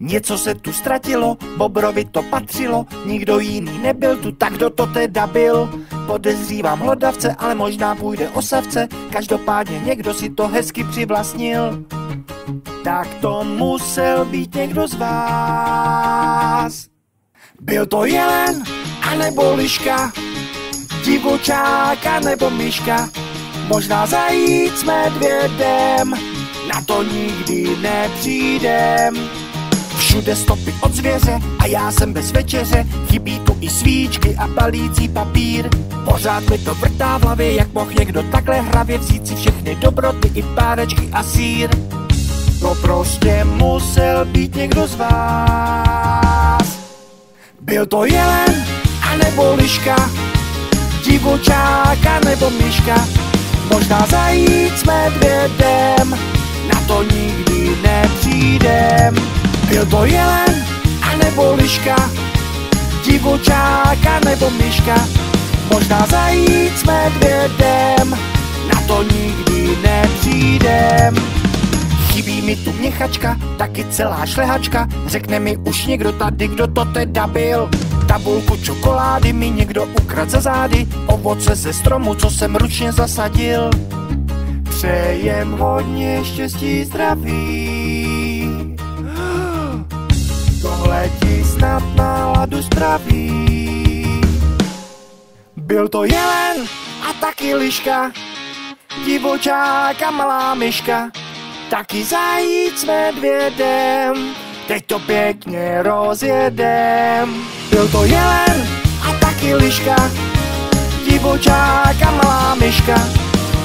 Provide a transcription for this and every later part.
Něco se tu ztratilo, Bobrovi to patřilo, nikdo jiný nebyl tu, tak kdo to teda byl? Podezřívám hlodavce, ale možná půjde o savce, každopádně někdo si to hezky přivlastnil. Tak to musel být někdo z vás. Byl to jelen, anebo liška, divočák, nebo myška, možná zajíc s medvědem, na to nikdy nepřijdem. Všude stopy od zvěře a já jsem bez večeře. Chybí tu i svíčky a balící papír. Pořád mi to vrtá v hlavě, jak mohl někdo takhle hravě vzít si všechny dobroty i párečky a sír. To prostě musel být někdo z vás. Byl to jelen, anebo liška Divočák, nebo myška. Možná zajít s medvědem Na to nikdy nepřijdem. Byl to jelen, anebo liška, divočák, nebo myška, možná zajít s medvědem, na to nikdy nepřijdem. Chybí mi tu měchačka, taky celá šlehačka, řekne mi už někdo tady, kdo to teda byl. Tabulku čokolády mi někdo ukrad za zády, ovoce ze stromu, co jsem ručně zasadil. Přejem hodně štěstí zdraví tohle ti snad náladu spraví. Byl to jelen a taky liška, divočák a malá myška, taky zajíc s medvědem, teď to pěkně rozjedem. Byl to jelen a taky liška, divočák a malá myška,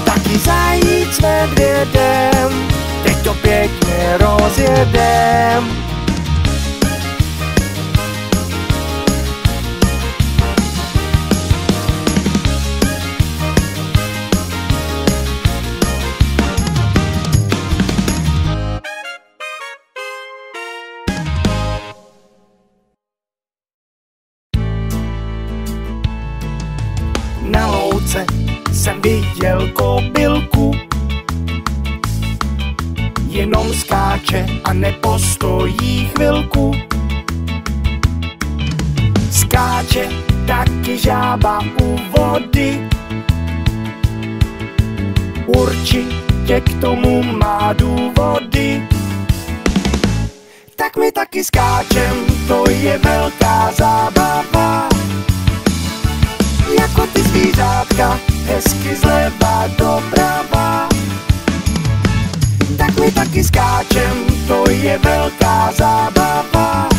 taky zajíc s medvědem, teď to pěkně rozjedem. Viděl kobylku, jenom skáče a nepostojí chvilku. Skáče taky žába u vody, určitě k tomu má důvody. Tak my taky skáčem, to je velká zábava. Jako ty zvířátka, hezky zleva doprava. Tak my taky skáčem, to je velká zábava.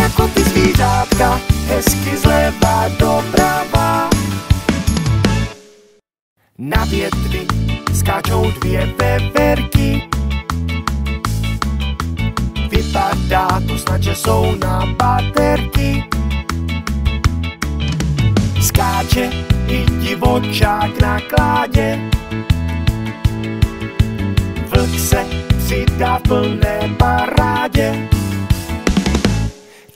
Jako ty zvířátka, hezky zleva doprava. Na větvi skáčou dvě veverky. Vypadá to snad, že jsou na baterky. Skáče i divočák na kládě. Vlk se přidá v plné parádě.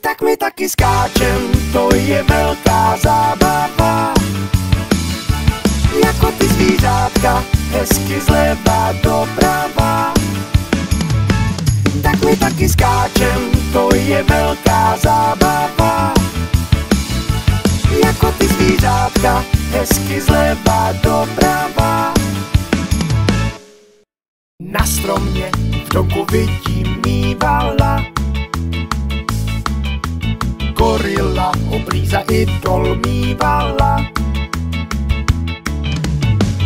Tak my taky skáčem, to je velká zábava. Jako ty zvířátka, hezky zleva doprava. Tak my taky skáčem, to je velká zábava. Zvířátka, hezky zleva doprava. Na stromě v doku vidím mývala. Gorila, oblíza i dolmívala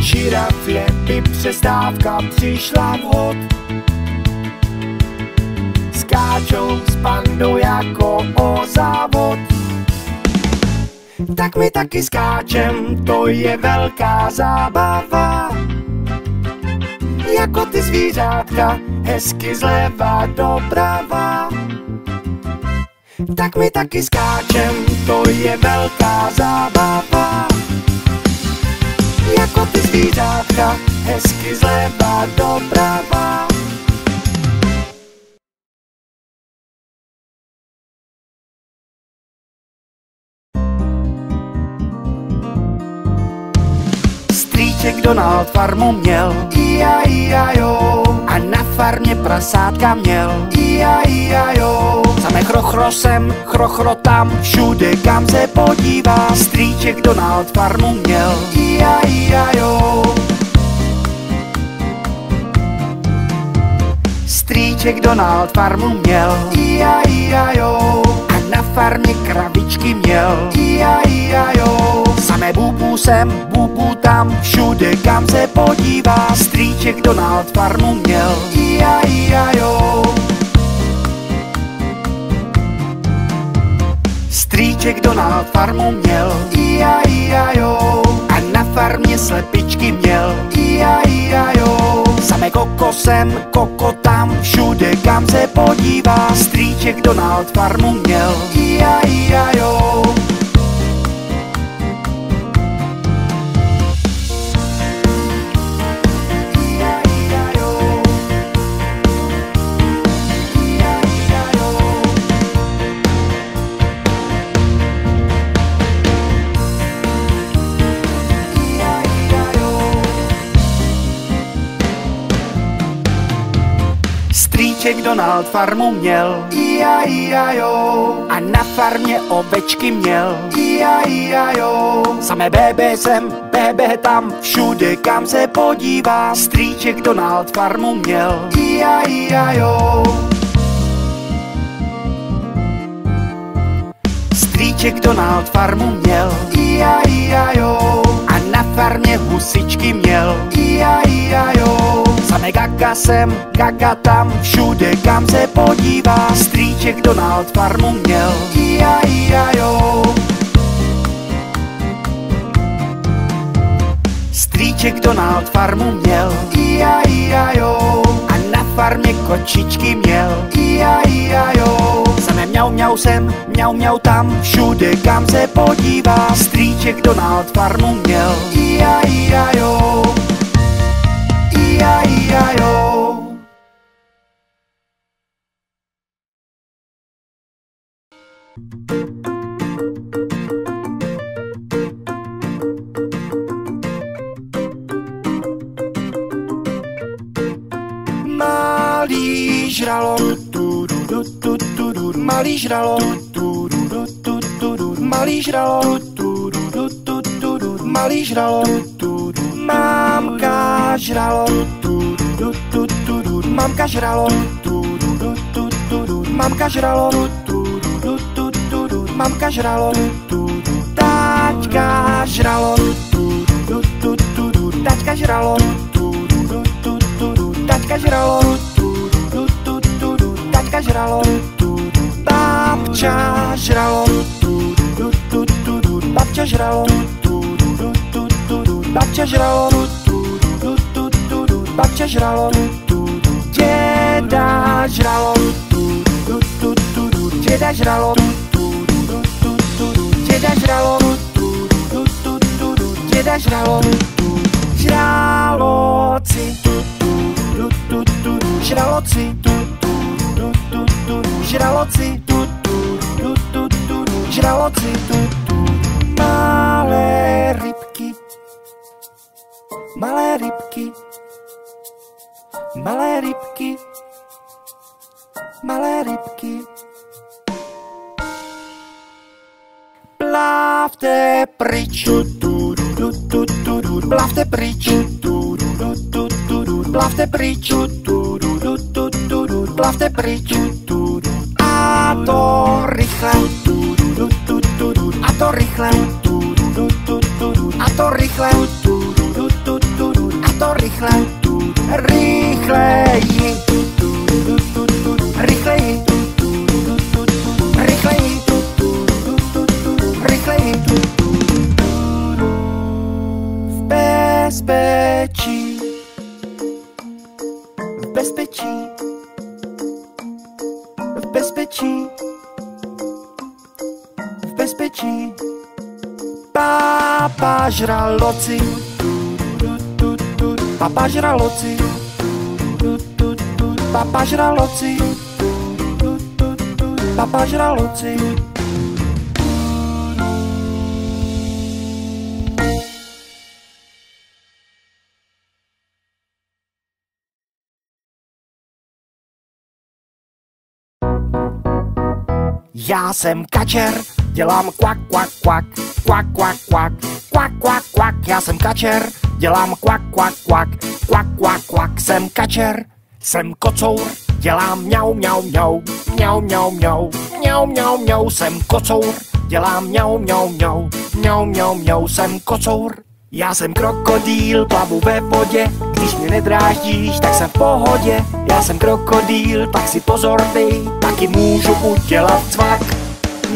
Žirafě by přestávka přišla vhod. Skáčou s pandou jako o závod tak my taky skáčem, to je velká zábava. Jako ty zvířátka, hezky zleva doprava. Tak my taky skáčem, to je velká zábava. Jako ty zvířátka, hezky zleva doprava. Strýček Donald farmu měl, ia, ia, jo. A na farmě prasátka měl, ia, ia, jo. Same chrochro sem, chrochro tam, všude kam se podívá. Strýček Donald farmu měl, ia, ia, jo. Strýček Donald farmu měl, ia, ia, jo. Na farmě kravičky měl, ia, ia, jo. Samé bubu sem, bubu tam, všude kam se podívá. Strýček Donald farmu měl, ia, ia, jo. Strýček Donald farmu měl, ia, ia, jo. A na farmě slepičky měl, ia, ia, jo. Samé kokosem, koko tam, všude kam se podívá. Strýček Donald farmu měl, ia, ia, jo. Strýček Donald farmu měl, ia, ia, jo. A na farmě ovečky měl, ia, ia, jo. Samé bebe sem, bebe tam, všude kam se podívá. Strýček Donald farmu měl, ia, ia, jo. Strýček Donald farmu měl, ia, ia, jo. A na farmě husičky měl, ia, ia, jo. Samé gaga sem, gaga tam, všude kam se podívá. Strýček Donald farmu měl, ia, ia, jo. Strýček Donald farmu měl, ia, ia, jo. A na farmě kočičky měl, ia, ia, jo. Samé mňau, mňau sem, mňau, mňau tam, všude kam se podívá. Strýček Donald farmu měl, ia, ia, jo. Malý žralo, tu, tu, tu, tu, tu, tu, malý žralo, tu, tu, tu, tu, tu, tu, malý žralo, tu, tu, tu, tu, tu, tu, malý žralo, tu, tu, mámka žralo, mamka žralo, mamka žralo, mamka žralo, táťka žralo, táťka žralo, taťka žralo, taťka žralo, babča žralo, babča žralo, tu, tu, babča žralo, babča žralo, děda žralo, děda žralo, děda žralo, děda žralo, žraloci, žraloci, žraloci, žraloci, malé rybky, malé rybky, malé rybky, malé rybky. Plavte pryč, tu, tu, tu, tu, tu, tu, plavte pryč, tu, tu, tu, tu, tu, plavte pryč, tu, tu, tu, tu, tu, tu, plavte pryč, tu, a to rychle, tu, tu, tu, tu, tu, a to rychle, tu, tu, tu, tu, tu, a to rychle, tu, tu, tu, tu, tu, a to rychle, rychleji, tu, tu, tu, tu, tu, rychleji, tu, tu, tu, tu, tu, rychleji, tu, tu, tu, tu, tu, rychleji, tu, tu, v bezpečí, v bezpečí, v bezpečí, v bezpečí. Pápa žraloci, Papa žraloci, papa žraloci, papa žraloci. Já jsem kačer, dělám kvak, kvak, kvak, kvak, kvak, kvak, kvak, kvak, kvak, já jsem kačer, dělám kvak, kvak, kvak, kvak, kvak, kvak, jsem kačer, jsem kocour, dělám mňau, mňau, mňau, mňau, mňau, mňau, mňau, mňau, mňau, jsem kocour, dělám mňau, mňau, mňau, mňau, mňau, mňau, jsem kocour. Já jsem krokodýl, plavu ve vodě, když mě nedráždíš, tak jsem v pohodě. Já jsem krokodýl, tak si pozor dej, taky můžu udělat cvak.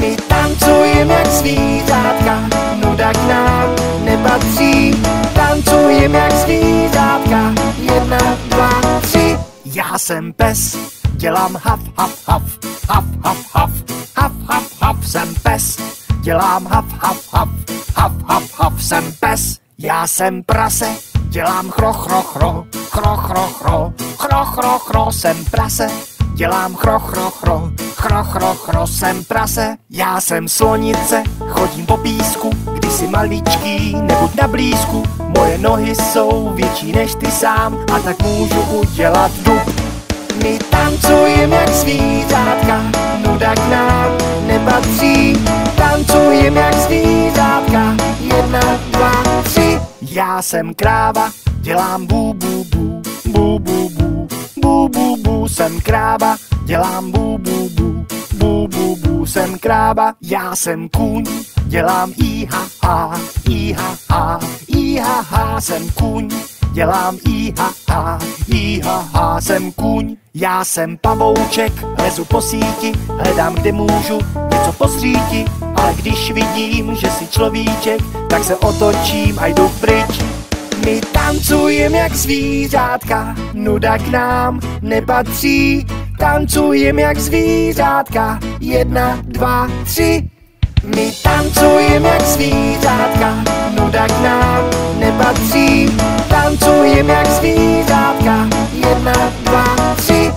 My tancujeme jak zvířátka, nuda k nám nepatří. Tancujeme jak zvířátka, jedna, dva, tři. Já jsem pes, dělám haf, haf, haf, haf, haf, haf, haf, haf, haf, jsem pes, dělám haf, haf, haf, haf, haf, haf, jsem pes. Já jsem prase, dělám chro, chro, chro, chro, chro, chro, chro, chro, chro, jsem prase, dělám chro, chro, chro, chro, chro, chro, jsem prase. Já jsem slonice, chodím po písku, když si maličký, nebuď na blízku. Moje nohy jsou větší než ty sám a tak můžu udělat dub. My tancujeme jak zvířátka, nuda k nám nepatří. Tancujeme jak zvířátka, jedna, dva, tři. Já jsem kráva, dělám bu, bu, bu, bu, bu, bu, bu, bu, bu, jsem kráva, dělám bu, bu, bu, bu, bu, bu, jsem kráva. Já jsem kůň, dělám i ha, ha, i ha, ha, i ha, ha, jsem kůň, dělám i ha, ha, i ha, ha, jsem kůň. Já jsem pavouček, lezu po síti, hledám, kde můžu něco pozříti, ale když vidím, že si človíček, tak se otočím a jdu pryč. My tancujeme jak zvířátka, nuda k nám nepatří. Tancujeme jak zvířátka, jedna, dva, tři. My tancujeme jak zvířátka, nuda k nám nepatří. Tancujeme jak zvířátka, jedna, dva, tři.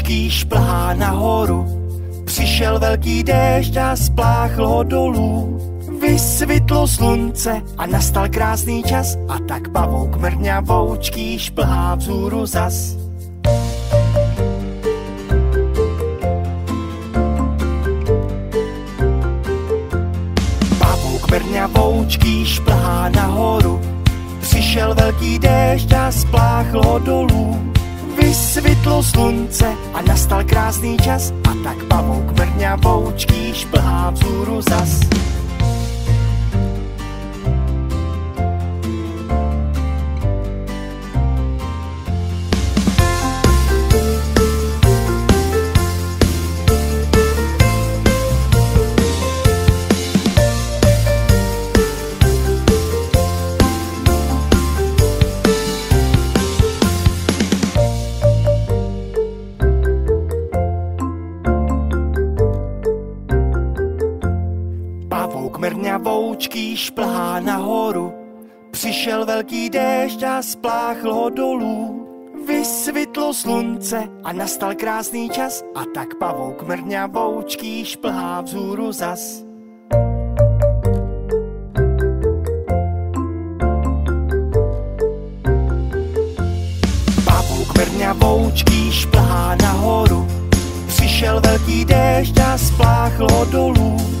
Mrňavoučký šplhá nahoru, přišel velký déšť a spláchl ho dolů. Vysvětlo slunce a nastal krásný čas a tak pavouk mrňavoučký šplhá vzhůru zas. Pavouk mrňavoučký šplhá nahoru, přišel velký déšť a spláchl ho dolů. Vysvětlo slunce a nastal krásný čas a tak pavouk mrňavoučký šplhá vzhůru zas. Přišel velký déšť a spláchl ho dolů. Vysvětlo slunce a nastal krásný čas a tak pavouk mrňavoučký šplhá vzhůru zas. Pavouk mrňavoučký šplhá nahoru, přišel velký déšť a spláchl ho dolů.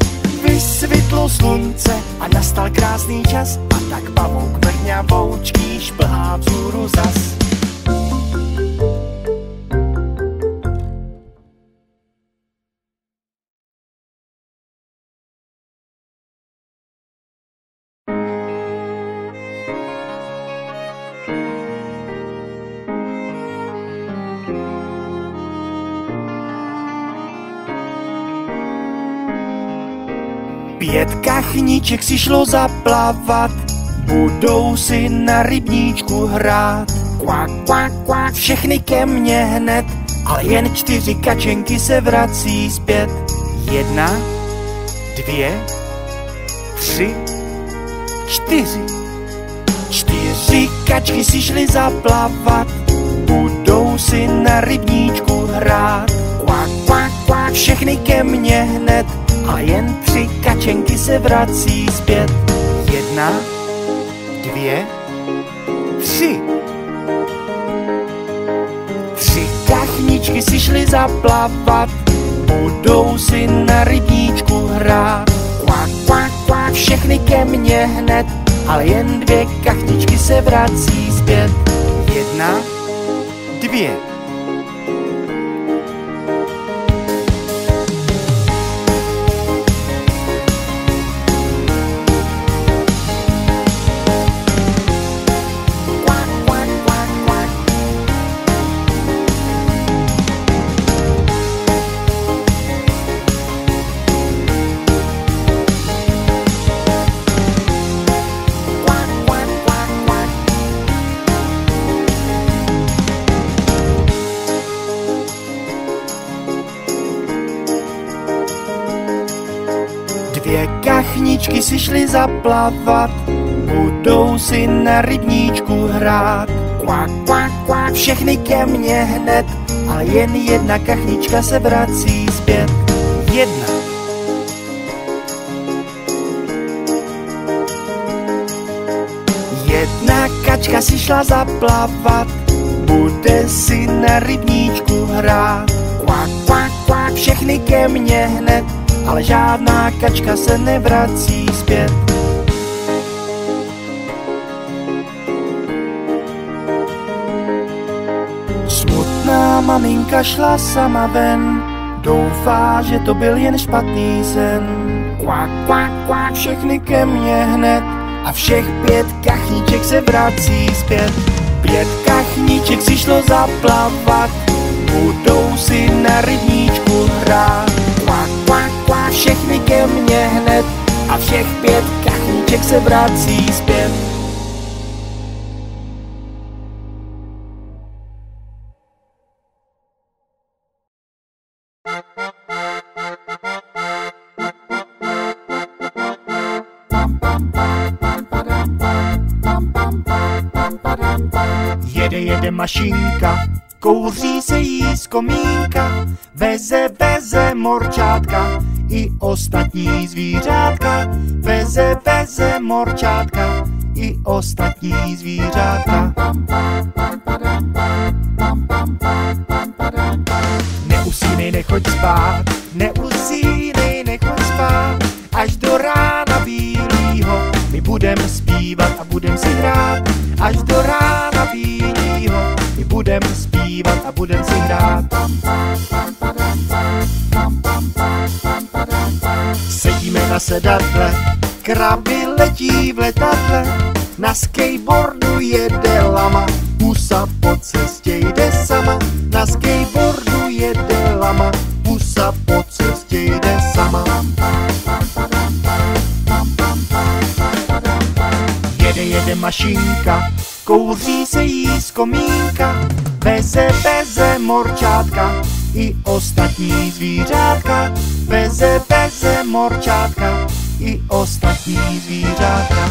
Vysvětlo slunce a nastal krásný čas a tak pavouk mrňavoučký šplhá vzhůru zas. Pět kachníček si šlo zaplavat, budou si na rybníčku hrát. Kvak, kvak, kvak, všechny ke mně hned, ale jen čtyři kačenky se vrací zpět. Jedna, dvě, tři, čtyři. Čtyři kačky si šly zaplavat, budou si na rybníčku hrát. Kvak, kvak, kvak, všechny ke mně hned, a jen tři kačenky se vrací zpět. Jedna, dvě, tři. Tři kachničky si šly zaplavat, budou si na rybníčku hrát. Kvak, kvak, kvak, všechny ke mně hned, ale jen dvě kachničky se vrací zpět. Jedna, dvě. Si šly zaplavat, budou si na rybníčku hrát. Kvak, kvak, kvak, všechny ke mně hned, ale jen jedna kachnička se vrací zpět. Jedna. Jedna kačka si šla zaplavat, bude si na rybníčku hrát. Kvak, kvak, kvak, všechny ke mně hned, ale žádná kačka se nevrací zpět. Smutná maminka šla sama ven, doufá, že to byl jen špatný sen. Kvak, kvak, kvak, všechny ke mně hned a všech pět kachníček se vrací zpět. Pět kachníček si šlo zaplavat, budou si na rybníčku hrát. Všechny ke mně hned a všech pět kachníček se vrací zpět. Jede, jede mašinka, kouří se jí z komínka, veze, veze morčátka i ostatní zvířátka, veze, veze morčátka i ostatní zvířátka. Neusínej, nechoď spát, neusínej, nechoď spát, až do rána bílýho my budem zpívat a budem si hrát, až do rána bílýho my budem zpívat a budem si hrát. Sedíme na sedadle, krabby letí v letadle, na skateboardu jede lama, pusa po cestě jde sama, na skateboardu jede lama, pusa po cestě jde sama. Jede, jede mašinka, kouří se jí z komínka, veze, veze morčátka i ostatní zvířátka, veze, veze morčátka i ostatní zvířátka.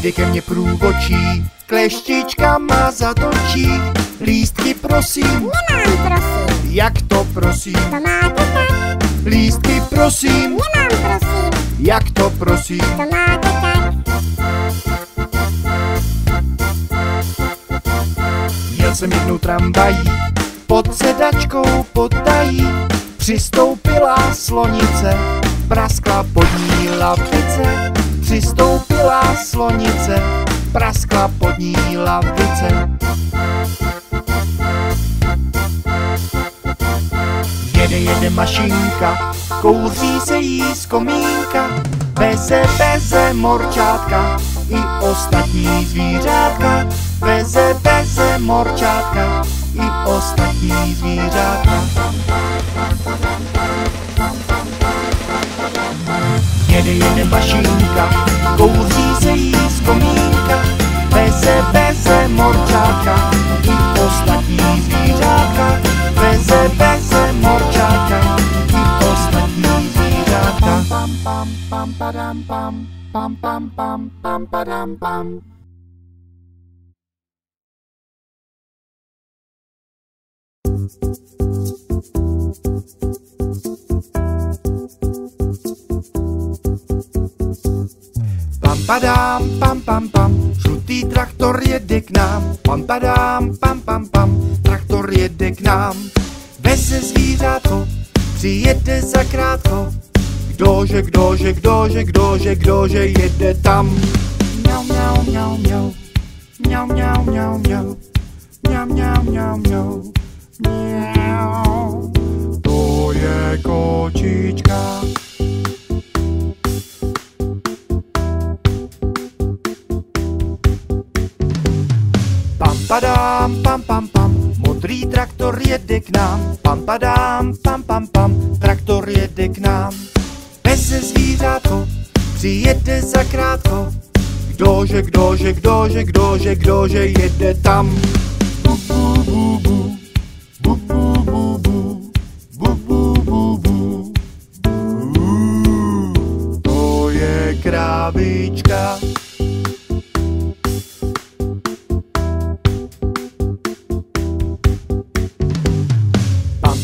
Přijde ke mně průvočí, kleštička má zatočí, lístky prosím, Nemám, prosím, jak to prosím, to máte tak? lístky prosím, Nemám, prosím, jak to prosím. to máte tak? Jel jsem jednou tramvají, pod sedačkou potají, přistoupila slonice, praskla pod ní lavice, přistoupila slonice, praskla pod ní lavice. Jede, jede mašinka, kouří se jí z komínka, veze, veze morčátka i ostatní zvířátka, veze, veze morčátka i ostatní zvířátka. Jede, jede mašinka, kouří se jí z komínka, veze, veze morčátka i ostatní zvířátka, veze, veze morčátka i ostatní zvířátka. Pam, pam, pam, padam, pam, pam, pam, pam, pam, padam, pam. padám, pam, pam, pam, žlutý traktor jede k nám. Pam, padám, pam, pam, pam, traktor jede k nám. Veze zvířátko, přijede zakrátko. Kdože, kdože, kdože, kdože, kdože jede tam. Mňau, mňau, mňau, mňau. Mňau, mňau, mňau, mňau. Mňau, mňau, mňau, mňau. Mňau. To je kočička. Padám, pam pam pam, modrý traktor jede k nám. Pam padám, pam pam pam, traktor jede k nám. Veze zvířátko, přijede za krátko. Kdože, kdože, kdože, kdože, kdože jede tam. Bu, bu, bu, bu. Bu, bu, bu, bu. Bu, bu, bu, bu. Bu. To je krávička.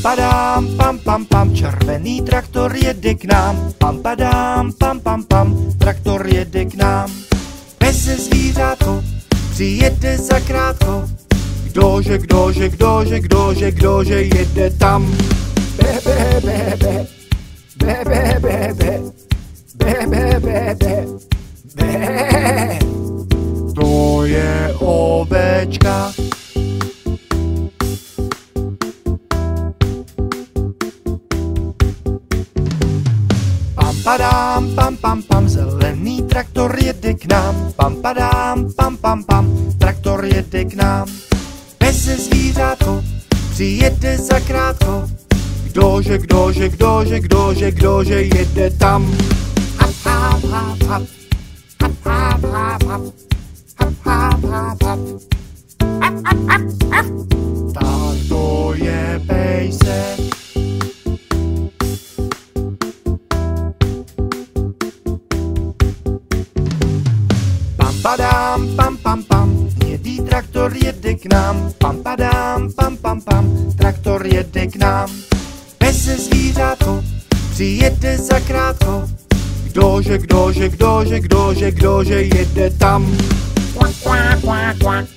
Padám, pam pam pam, červený traktor jede k nám. Pam padám, pam pam pam, traktor jede k nám. Veze zvířátko, přijede za krátko. Kdože, kdože, kdože, kdože, kdože jede tam. Be, be, be, be. Be, be, be, be. Be, be, be, be. Be. To je ovečka. Padám, pam pam pam, zelený traktor jede k nám. Pam padám, pam pam pam, traktor jede k nám. Veze zvířátko, přijede za krátko. Kdože, kdože, kdože, kdože, kdože jede tam. Hap, hap, hap, hap. Hap, hap, hap, hap. Hap, hap, hap, hap. Hap, hap, hap, hap. Tak to Pam padám, pam pam pam, traktor jede k nám. Veze zvířátko, přijede za krátko. Kdože, kdože, kdože, kdože, kdože jede tam. Quack, quack, quack.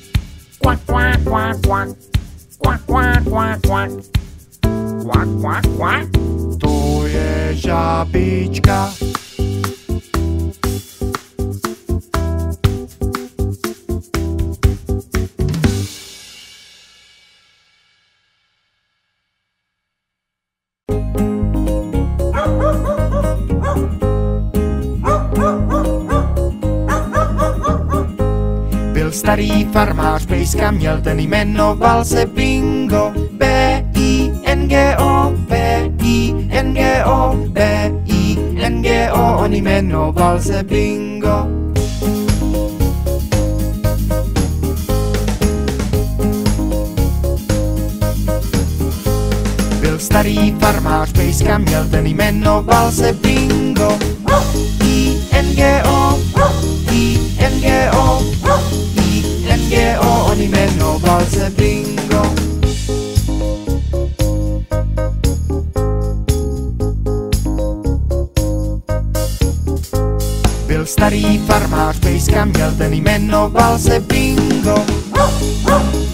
Quack, quack, quack, quack. Quack, quack, quack. To je žábička. Starý farmář, pejska měl, ten jmenoval se Bingo. B-I-N-G-O, B-I-N-G-O, B-I-N-G-O, on jmenoval se Bingo. Byl starý farmář, pejska měl, ten jmenoval se Bingo. I-N-G-O, I-N-G-O, I-N-G-O, on jmenoval se Bingo. Byl starý farmář, pejska měl, ten jmenoval se Bingo.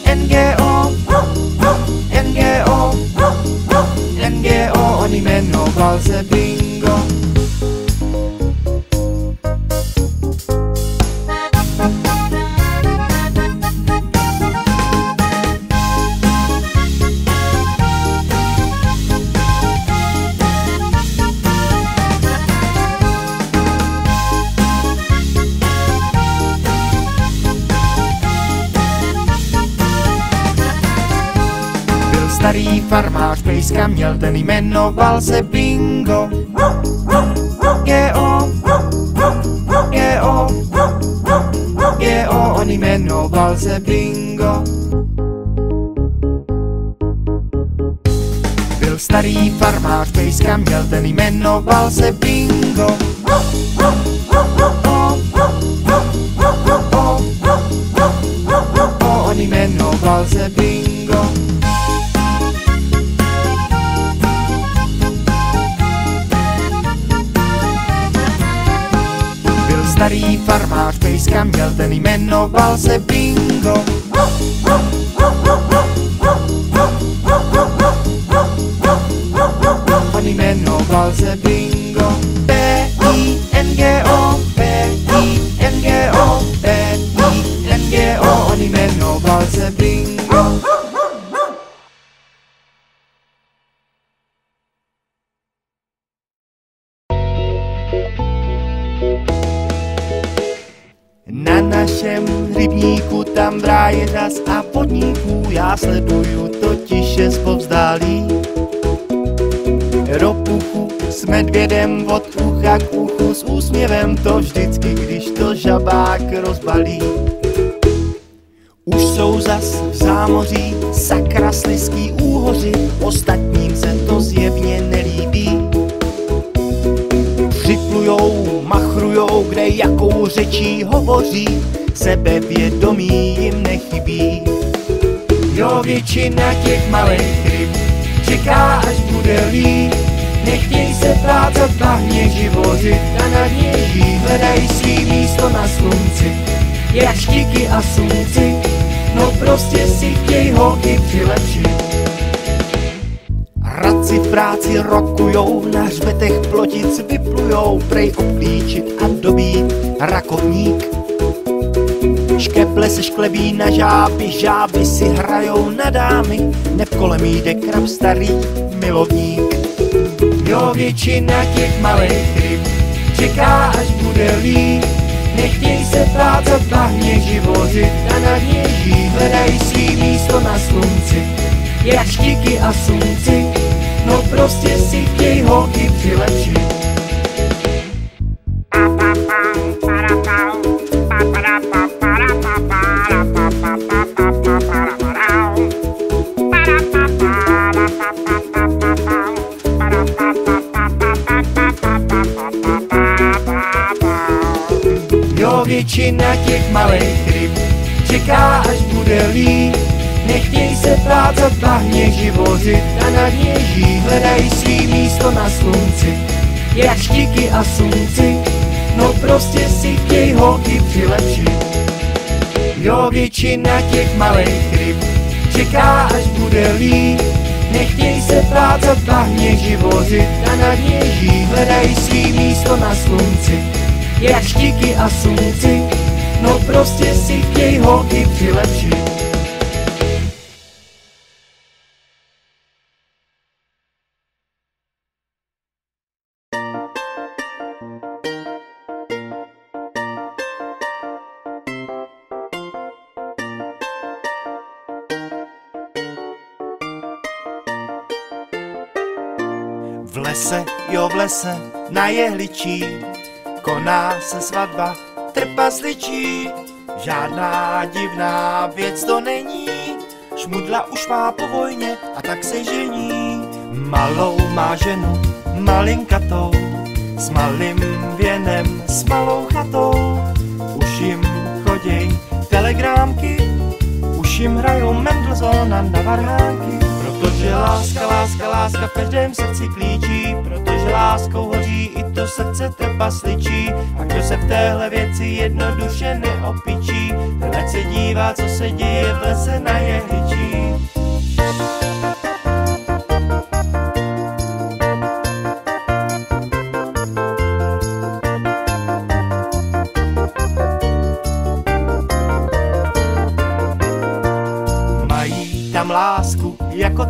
N-G-O, N-G-O, N-G-O, on jmenoval se Bingo. Farmář pejska měl, ten jmenoval se Bingo. Geo, Geo, Geo, on jmenoval se Bingo. Byl starý farmář pejska měl, ten jmenoval se Bingo. On jmenoval se Bingo. Byl starý farmář pejska měl, ten jmenoval se Bingo. On jmenoval se Bingo. B-I-N-G-O, to vždycky, když to žabák rozbalí. Už jsou zas v zámoří sakra sliský úhoři, ostatním se to zjevně nelíbí. Připlujou, machrujou, kde jakou řečí hovoří, sebevědomí jim nechybí. Jo, většina těch malých ryb čeká, až bude líp. Nechtěj se plácat bahně živořit a nad něží hledají svý místo na slunci. Jak štiky a slunci, no prostě si chtěj holky přilepšit. Radci v práci rokujou, na hřbetech plotic vyplujou, prej obklíčit a dobít rakovník. Škeple se šklebí na žáby, žáby si hrajou na dámy, neb kolem jde krab starý milovník. Jo, většina těch malých ryb čeká, až bude líp. Nechtěj se plácat v bahně živořit a nad něží hledají svý místo na slunci. Jak štiky a slunci, no prostě si chtěj holky přilepšit. Jo, většina těch malých ryb čeká, až bude líp. Nechtěj se plácat v bahně živořit a nad něží hledají svý místo na slunci. Jak štiky a slunci, no prostě si chtěj holky přilepšit. Jo, většina těch malých ryb čeká, až bude líp. Nechtěj se plácat v bahně živořit a nad něží hledají svý místo na slunci. Jak štiky a slunci, no prostě si chtěj holky přilepšit. V lese, jo v lese, na jehličí, koná se svatba trpasličí. Žádná divná věc to není, šmudla už má po vojně a tak se žení. Malou má ženu, malinkatou, s malým věnem, s malou chatou. Už jim choděj telegramky, už jim hrajou Mendelssohna na varhánky. Protože láska, láska, láska v každém srdci klíčí, protože láskou hoří i to srdce trpasličí. A kdo se v téhle věci jednoduše neopičí, ten se dívá, co se děje v lese na jehličí.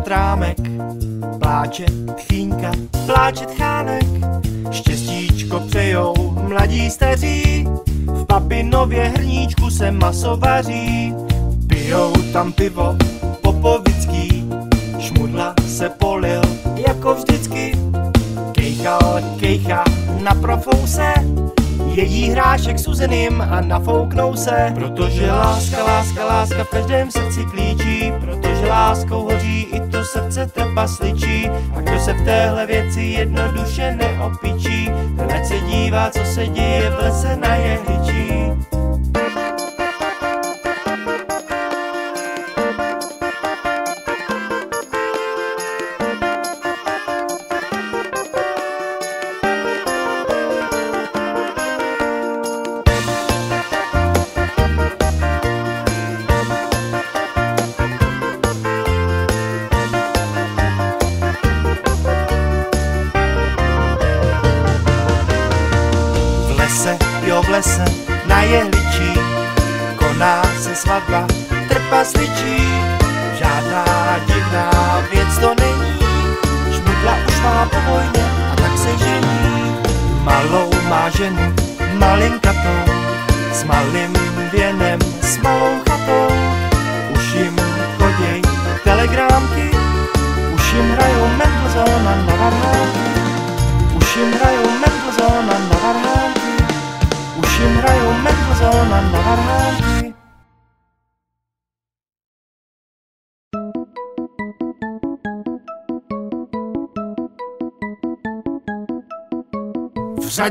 Trámek, pláče tchýnka, pláče tchánek, štěstíčko přejou mladí staří, v papinově hrníčku se maso vaří, pijou tam pivo popovický, šmudla zase polil, jako vždycky. Kejchal, kejcha na profouse, její hrášek s uzeným a nafouknou se. Protože láska, láska, láska v každém srdci klíčí, protože láskou hoří i srdce trpasličí. A kdo se v téhle věci jednoduše neopičí, ten se dívá, co se děje v lese na jehličí.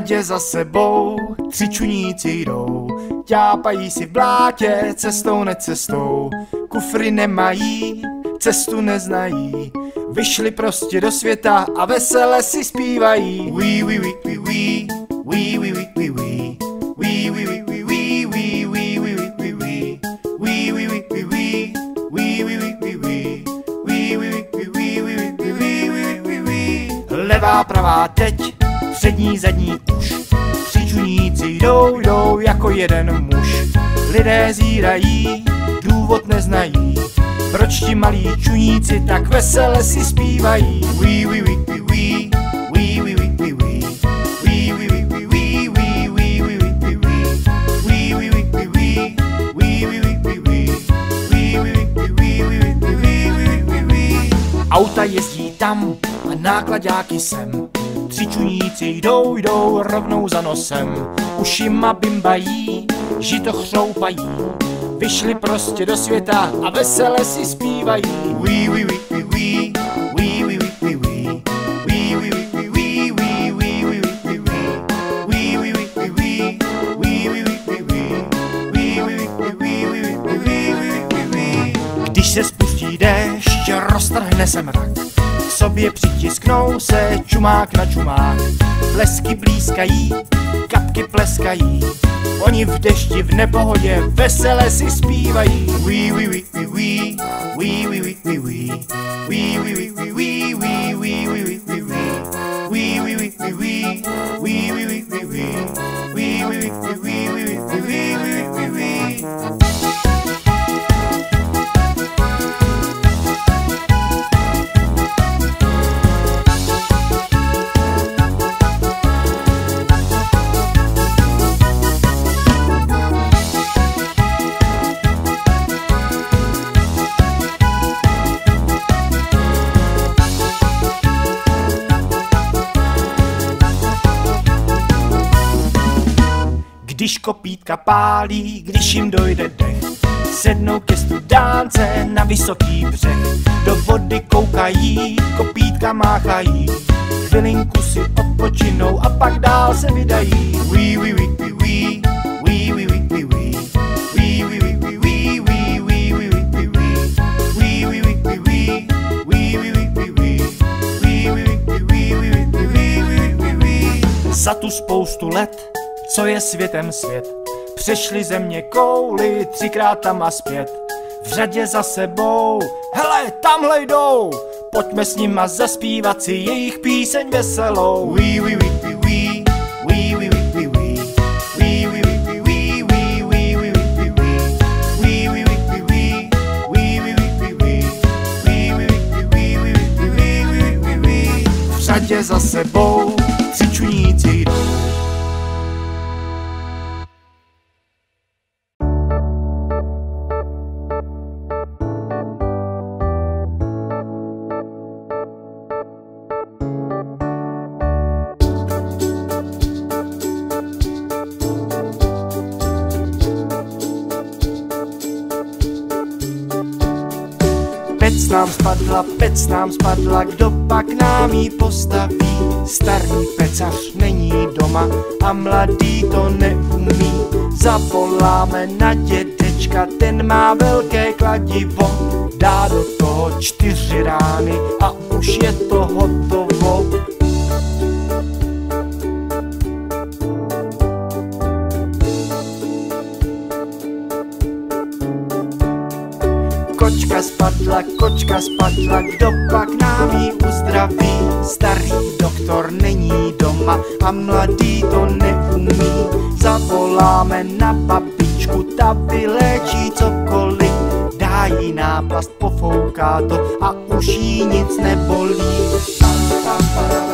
V řadě za sebou tři čuníci jdou, ťápají si v blátě cestou necestou, kufry nemají, cestu neznají, vyšli prostě do světa a vesele si zpívají. Wí, wí, wí, wí, wí, wí, wí, wí, wí, wí. Levá, pravá, teď, přední zadní už. Přičuníci jdou, jdou jako jeden muž. Lidé zírají, důvod neznají. Proč ti malí čuníci tak vesele si zpívají? Wee, wee, wee, wee, wee. Auta jezdí tam a wee sem křičující jdou, jdou rovnou za nosem. Ušima bimbají, žito chroupají, vyšli prostě do světa a vesele si zpívají. Wee. Když se spustí déšť, roztrhne se mrak Sobě přitisknou se čumák na čumák. Blesky blízkají, kapky pleskají. Oni v dešti v nepohodě vesele si zpívají. Wí, wí, wí, wí, wí, wí, wí, wí, wí, wí. Wí, wí, wí, wí, kopítka pálí, když jim dojde dech. Sednou ke studánce na vysoký břeh, do vody koukají, kopítka máchají. Chvilinku si odpočinou a pak dál se vydají. Wee, wee, wee, wee, wee. Za tu spoustu let co je světem svět, přešli země kouly třikrát tam a zpět. V řadě za sebou, hele, tamhle jdou, pojďme s nima zaspívat si jejich píseň veselou. Wí, wí, wí, wí. Wí, wí, wí, wí, wí, wí, wí, wí, wí, wí. Wí, wí, wí, wí, wí, wí, wí, wí, wí, wí. Wí, wí, wí, wí, wí, wí, wí, wí, wí, wí. V řadě za sebou spadla, pec nám spadla, kdo pak nám jí postaví? Starý pecař není doma a mladý to neumí. Zavoláme na dědečka, ten má velké kladivo. Dá do toho čtyři rány a už je to hotovo. Spadla, kočka spadla, kdo pak nám jí uzdraví? Starý doktor není doma a mladý to neumí. Zavoláme na babičku, ta vyléčí cokoliv. Dá jí náplast, pofouká to a už jí nic nebolí. Pam, pam, pararam,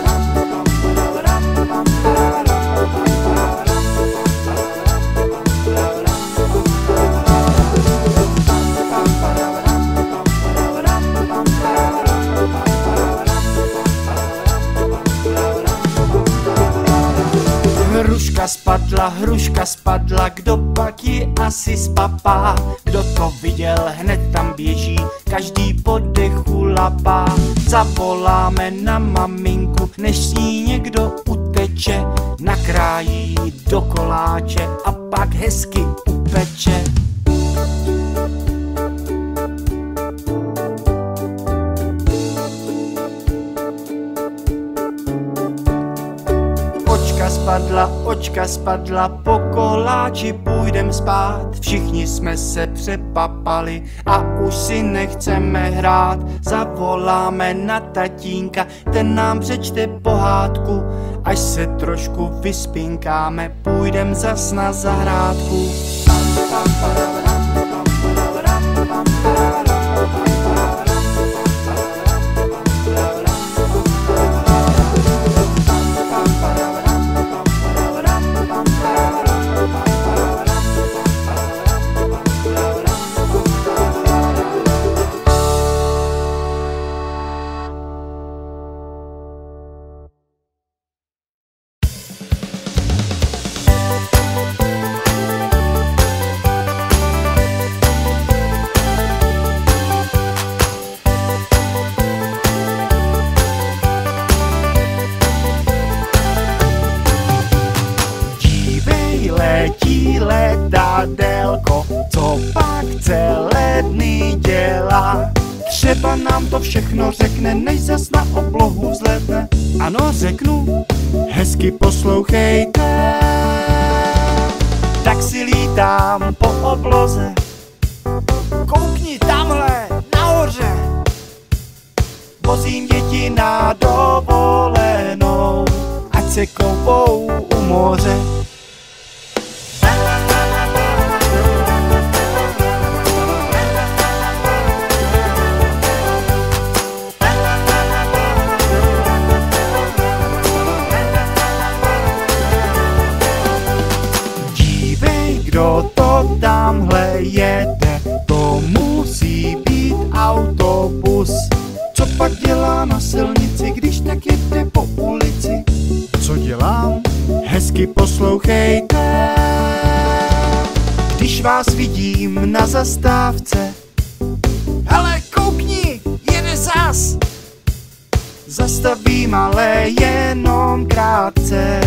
spadla, hruška spadla, kdo pak ji asi spapá? Kdo to viděl, hned tam běží, každý po dechu lapá. Zavoláme na maminku, než s ní někdo uteče, nakrájí do koláče a pak hezky upeče. Spadla, očka spadla, po koláči půjdem spát. Všichni jsme se přepapali a už si nechceme hrát. Zavoláme na tatínka, ten nám přečte pohádku. Až se trošku vyspinkáme, půjdem zas na zahrádku. Pam, pam, pararam, obloze. Koukni tamhle, nahoře. Vozím děti na dovolenou, ať se koupou u moře. Kdo to tamhle jede, to musí být autobus. Co pak dělá na silnici, když tak jede po ulici? Co dělám? Hezky poslouchejte. Když vás vidím na zastávce, hele, koukni, jede zas. Zastavím ale jenom krátce,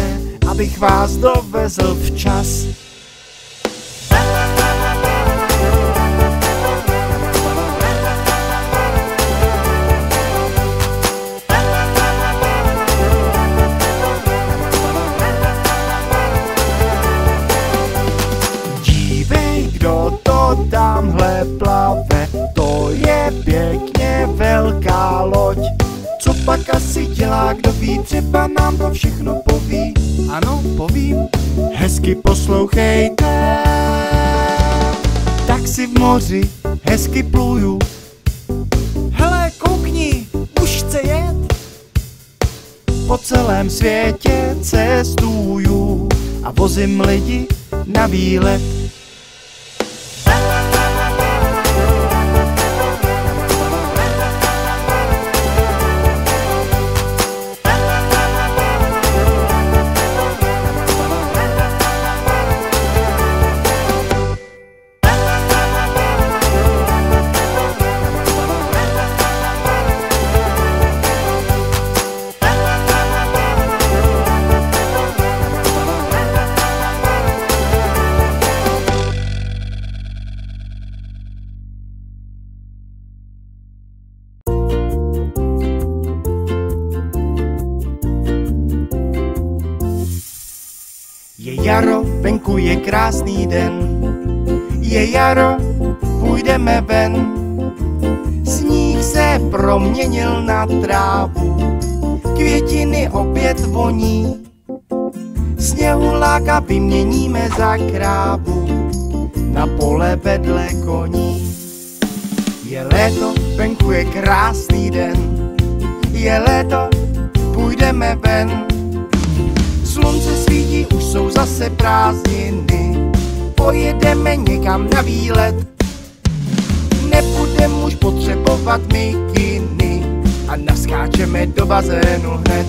abych vás dovezl včas. Tamhle plave, to je pěkně velká loď. Co pak asi dělá, kdo ví, třeba nám to všechno poví. Ano, povím, hezky poslouchejte. Tak si v moři hezky pluju. Hele, koukni, už chce jet. Po celém světě cestuju a vozím lidi na výlet. Krásný den. Je jaro, půjdeme ven. Sníh se proměnil na trávu, květiny opět voní. Sněhuláka vyměníme za krávu, na pole vedle koní. Je léto, venku je krásný den. Je léto, půjdeme ven. Slunce svítí, už jsou zase prázdniny. Pojedeme někam na výlet. Nebudem už potřebovat mikiny a naskáčeme do bazénu hned.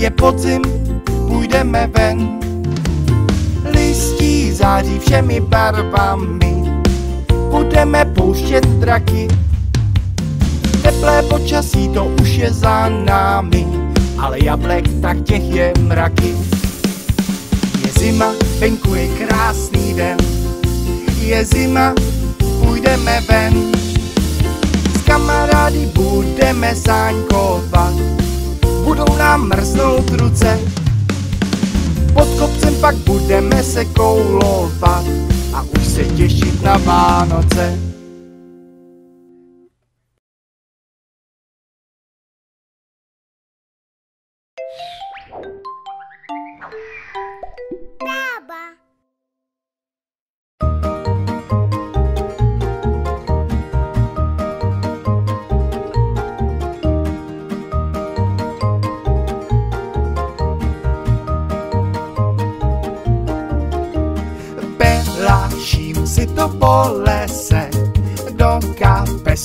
Je podzim, půjdeme ven. Listí září všemi barvami. Budeme pouštět draky. Teplé počasí to už je za námi, ale jablek tak těch je mraky. Je zima, venku je krásný den. Je zima, půjdeme ven. S kamarády budeme sáňkovat, budou nám mrznout ruce. Pod kopcem pak budeme se koulovat a už se těšit na Vánoce.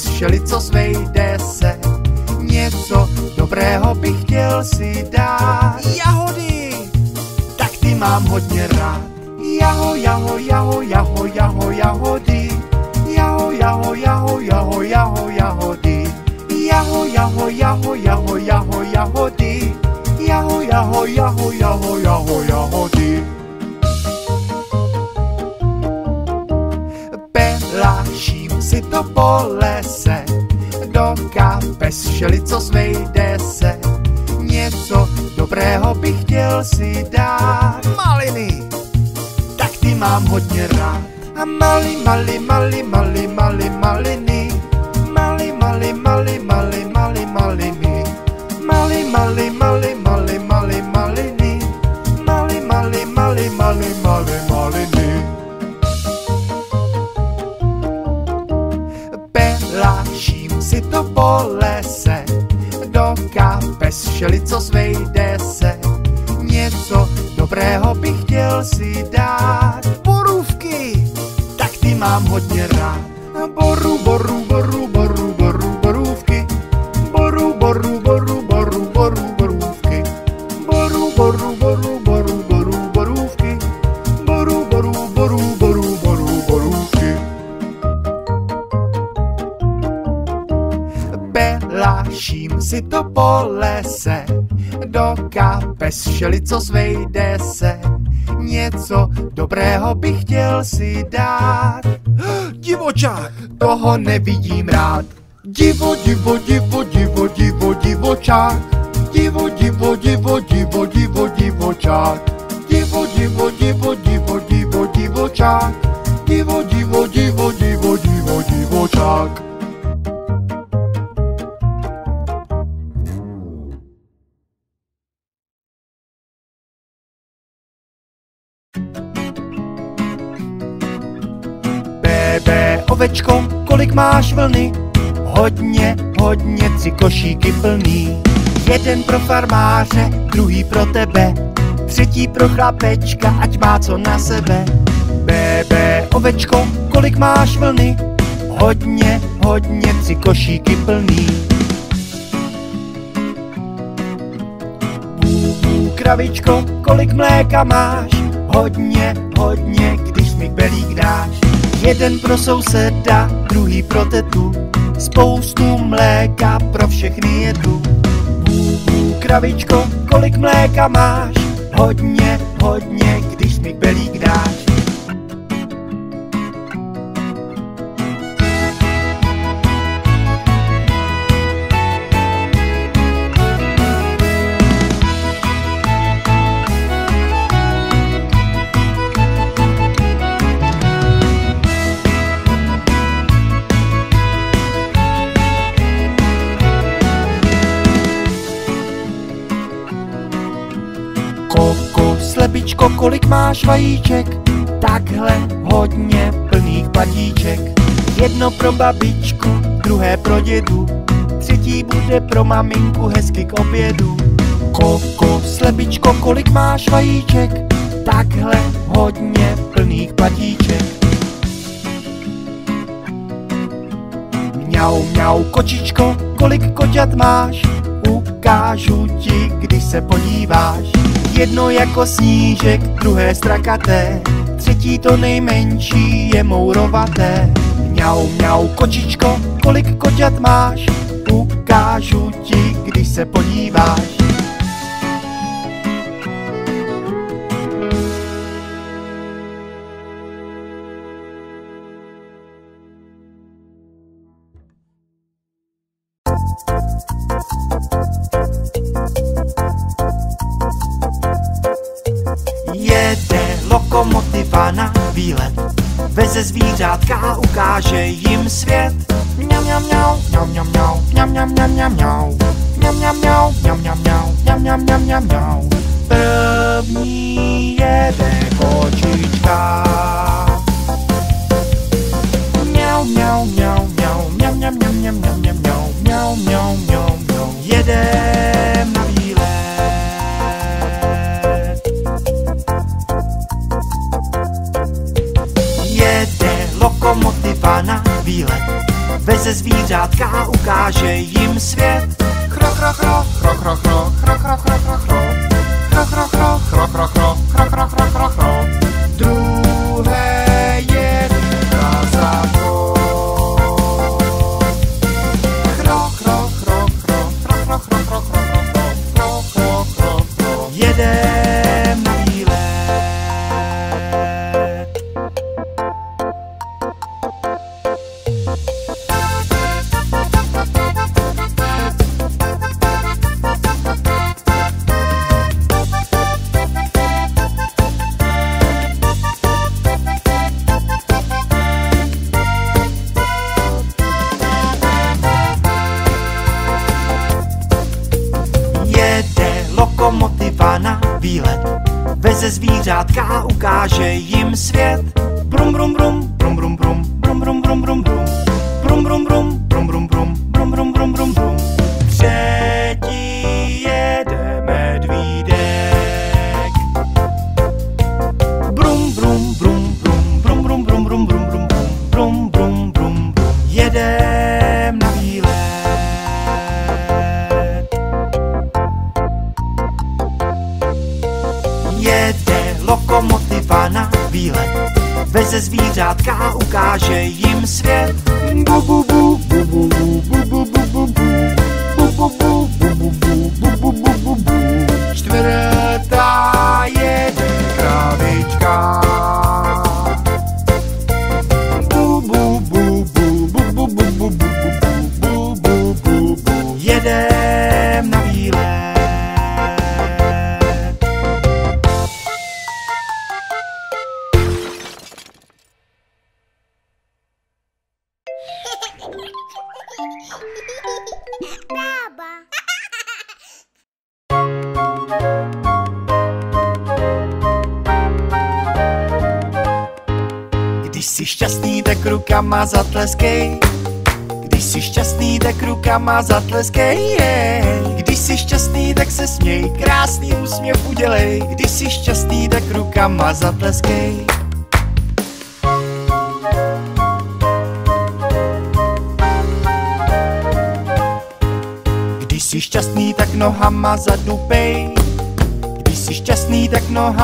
Šeli, co svejde se. Něco dobrého bych chtěl si dát. Jahody! Tak ty mám hodně rád. Jaho, jaho, jaho, jaho, jaho, jahody. Jaho, jaho, jaho, jaho, jaho, jahody. Jaho, jaho, jaho, jaho, jaho, jahody. Jaho, jaho, jaho, jaho, jaho, jahody. Peláším si to po lese, kapes šeli, co svejde se. Něco dobrého bych chtěl si dát. Maliny, tak ty mám hodně rád. A mali, mali, mali, mali, mali, maliny. Mali, mali, mali, mali, mali, kapes šeli, co svejde se. Něco dobrého bych chtěl si dát. Borůvky, tak ty mám hodně rád. Co svejde se. Něco dobrého bych chtěl si dát. Divočák, toho nevidím rád. Divo, divo, divo, divo, divo, divočák. pro tebe, třetí pro chlapečka, ať má co na sebe. Bebe, ovečko, kolik máš vlny? Hodně, hodně, tři košíky plný. Bů, kravičko, kolik mléka máš? Hodně, hodně, když mi belík dáš. Jeden pro souseda, druhý pro tetu, spoustu mléka pro všechny jedu kravičko, kolik mléka máš? Hodně, hodně, když mi belík dáš. Vajíčko, kolik máš vajíček? Takhle hodně plných patíček. Jedno pro babičku, druhé pro dědu, třetí bude pro maminku hezky k obědu. Koko, slebičko, kolik máš vajíček? Takhle hodně plných patíček. Mňau, mňau, kočičko, kolik koťat máš? Ukážu ti, když se podíváš. Jedno jako snížek, druhé strakaté, třetí to nejmenší je mourovaté. Mňau, mňau, kočičko, kolik koťat máš? Ukážu ti, když se podíváš. Děťátka ukáže jim svět.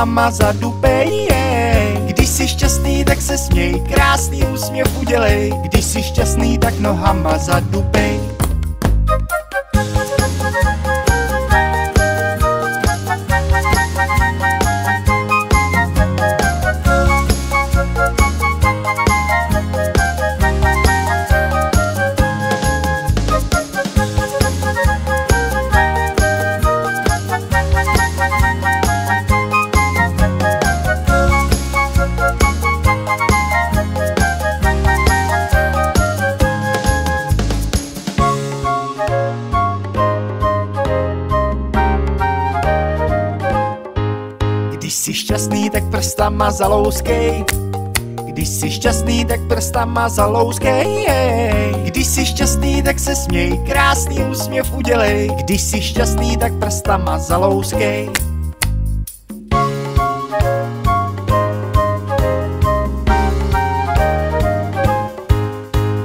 Hamazadu šťastný, tak prstama zalouskej. Když jsi šťastný, tak prstama zalouskej. Když jsi šťastný, tak se směj, krásný úsměv udělej. Když jsi šťastný, tak prstama zalouskej.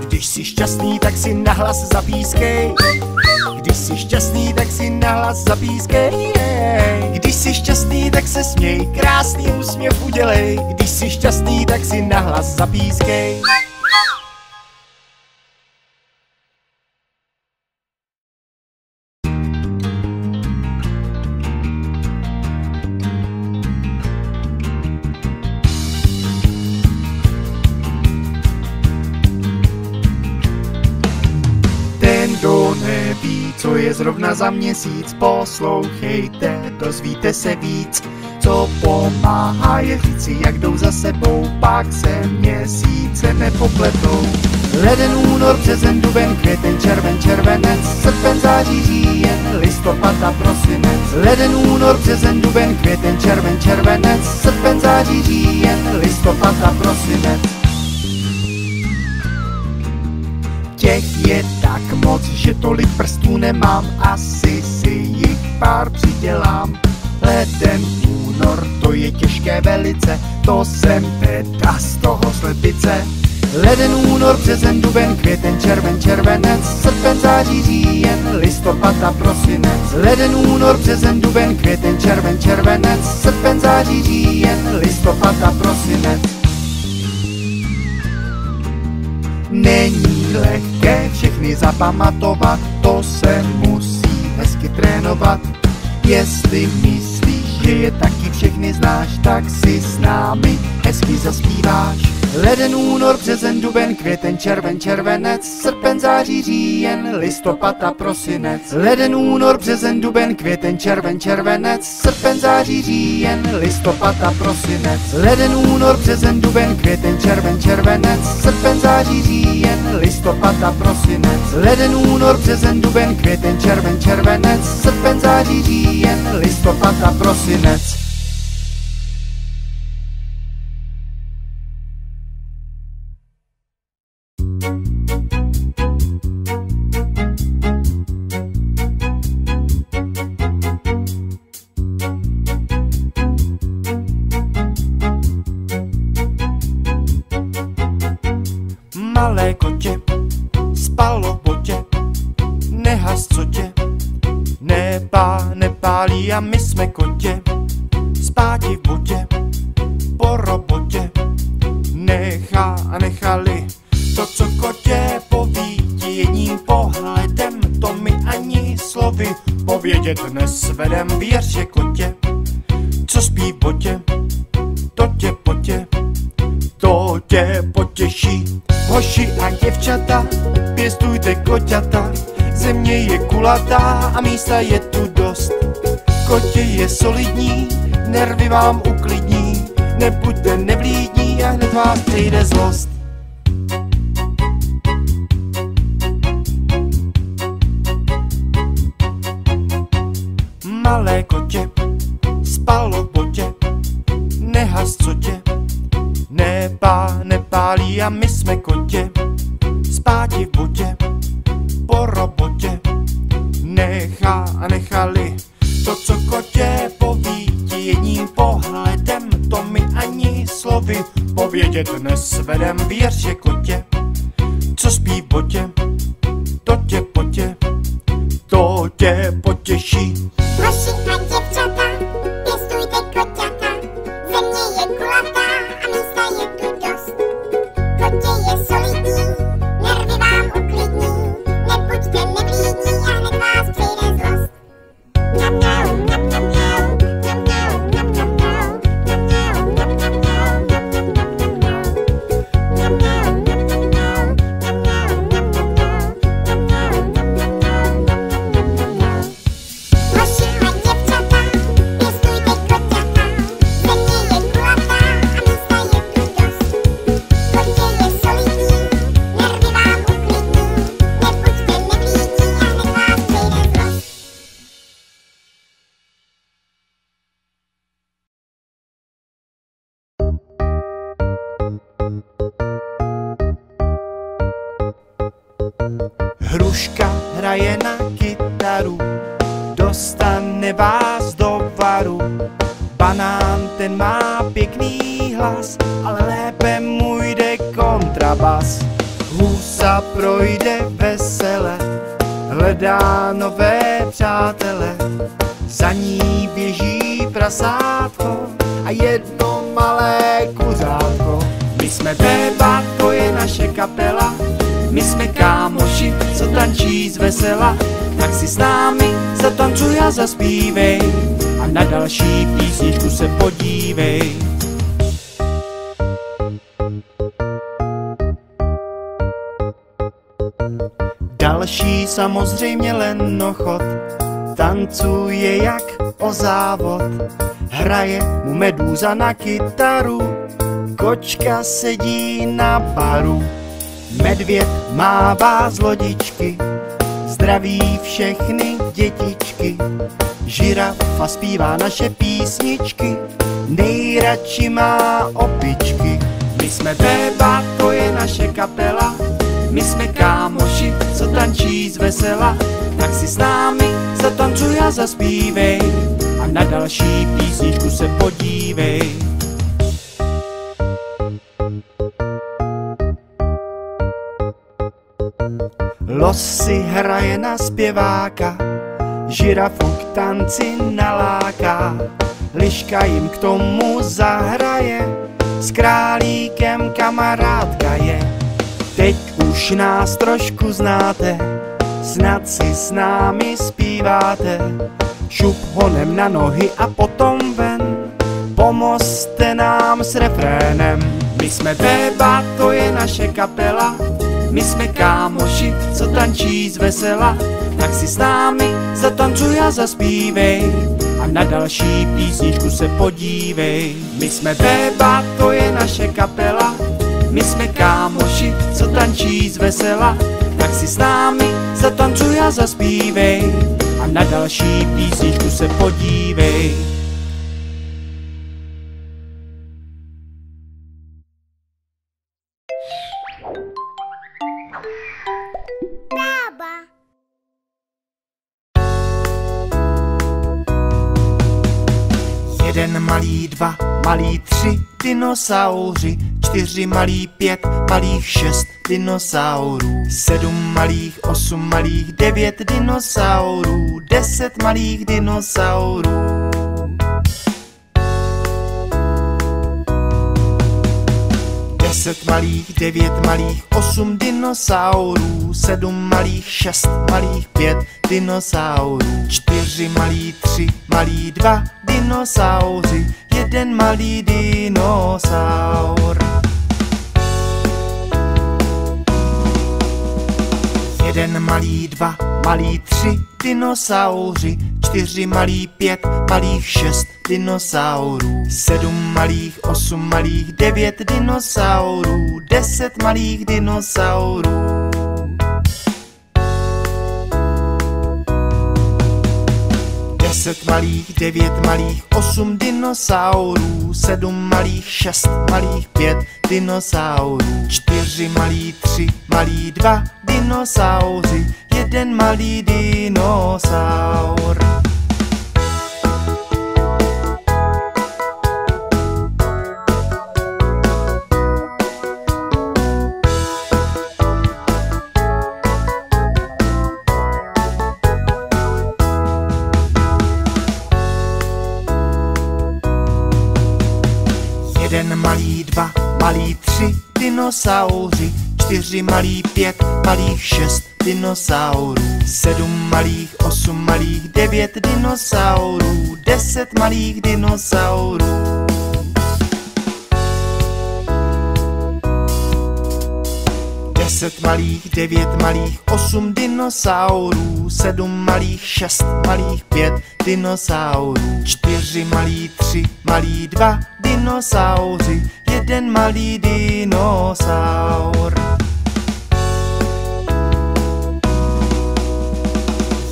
Když jsi šťastný, tak si nahlas zapískej. Když jsi šťastný, tak si nahlas zapískej. Jsi šťastný, tak se směj, krásný úsměv udělej. Když jsi šťastný, tak si nahlas zapískej. Měsíc, poslouchejte, dozvíte se víc. Co pomáhá je říci, jak jdou za sebou, pak se měsíce nepopletou. Leden, únor, březen, duben, květen, červen, červenec, srpen, září, říjen, listopad a prosinec. Leden, únor, březen, duben, květen, červen, červenec, srpen, září, říjen, listopad a prosinec. Těch je tak moc, že tolik prstů nemám, asi si jich pár přidělám. Leden, únor, to je těžké velice, to jsem teda z toho slepice. Leden, únor, březen, duben, květen, červen, červenec, srpen, září, říjen, listopad a prosinec. Leden, únor, březen, duben, květen, červen, červenec, srpen, září, říjen, listopad a prosinec. Není lehké všechny zapamatovat, to se musí hezky trénovat. Jestli myslíš, že je taky všechny znáš, tak si s námi hezky zaspíváš. Leden, únor, březen, duben, květen, červen, červenec, srpen, září, říjen, listopad a prosinec. Leden, únor, březen, duben, květen, červen, červenec, srpen, září, říjen, listopad a prosinec. Leden, únor, březen, duben, květen, červen, červenec, srpen, září, říjen, listopad a prosinec. Leden, únor, březen, duben, květen, červen, červenec, srpen, září, říjen, listopad a prosinec. A místa je tu dost. Kotě je solidní, nervy vám uklidní, nebuďte nevlídní a hned vás přijde zlost. Malé kotě spalo v botě, nehas co tě, nepá, nepálí a my jsme Hruška hraje na kytaru, dostane vás do varu. Banán ten má pěkný hlas, ale lépe mu jde kontrabas. Husa projde vesele, hledá nové přátele. Za ní běží prasátko a jedno malé kuřátko. My jsme Beba, to je naše kapela, my jsme kámoši, co tančí z vesela, tak si s námi zatancuj a zaspívej. A na další písničku se podívej. Další samozřejmě lenochod, tancuje jak o závod, hraje mu medúza na kytaru, kočka sedí na baru. Medvěd mává z lodičky, zdraví všechny dětičky. Žirafa zpívá naše písničky, nejradši má opičky. My jsme Beba, to je naše kapela, my jsme kámoši, co tančí z vesela, tak si s námi zatancuj a zaspívej a na další písničku se podívej. Los si hraje na zpěváka, žirafu k tanci naláká, liška jim k tomu zahraje, s králíkem kamarádka je. Teď už nás trošku znáte, snad si s námi zpíváte, šup honem na nohy a potom ven, pomozte nám s refrénem. My jsme Beba, to je naše kapela, my jsme kámoši, co tančí z vesela, tak si s námi zatancuj a zaspívej a na další písničku se podívej. My jsme Beba, to je naše kapela, my jsme kámoši, co tančí z vesela, tak si s námi zatancuj a zaspívej a na další písničku se podívej. Malý, dva, malý, tři dinosauři, čtyři malý, pět malých, šest dinosaurů, sedm malých, osm malých, devět dinosaurů, deset malých dinosaurů. Deset malých, devět malých, osm dinosaurů, sedm malých, šest malých, pět dinosaurů, čtyři malí, tři malí, dva dinosauři, jeden malý dinosaur. Jeden malý, dva malí, tři dinosauři, čtyři malí, pět malých, šest dinosaurů, sedm malých, osm malých, devět dinosaurů, deset malých dinosaurů. Deset malých, devět malých, osm dinosaurů, sedm malých, šest malých, pět dinosaurů, čtyři malí, tři malí, dva dinosauři, jeden malý dinosaur. Jeden malý, dva malí, tři dinosauři, čtyři malí, pět malých, šest dinosaurů, sedm malých, osm malých, devět dinosaurů, deset malých dinosaurů. Deset malých, devět malých, osm dinosaurů, sedm malých, šest malých, pět dinosaurů, čtyři malí, tři malí, dva dinosauři, jeden malý dinosaur.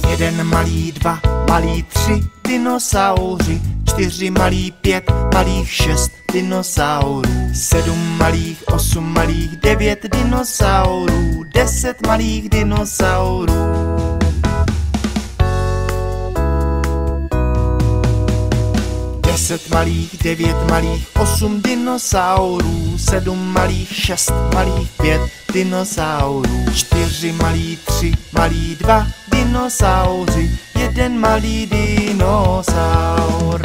Jeden malý, dva malí, tři dinosauři, čtyři malý, pět malých, šest dinosaurů, sedm malých, osm malých, devět dinosaurů, deset malých dinosaurů. Deset malých, devět malých, osm dinosaurů, sedm malých, šest malých, pět dinosaurů, čtyři malí, tři malí, dva dinosauři, jeden malý dinosaur.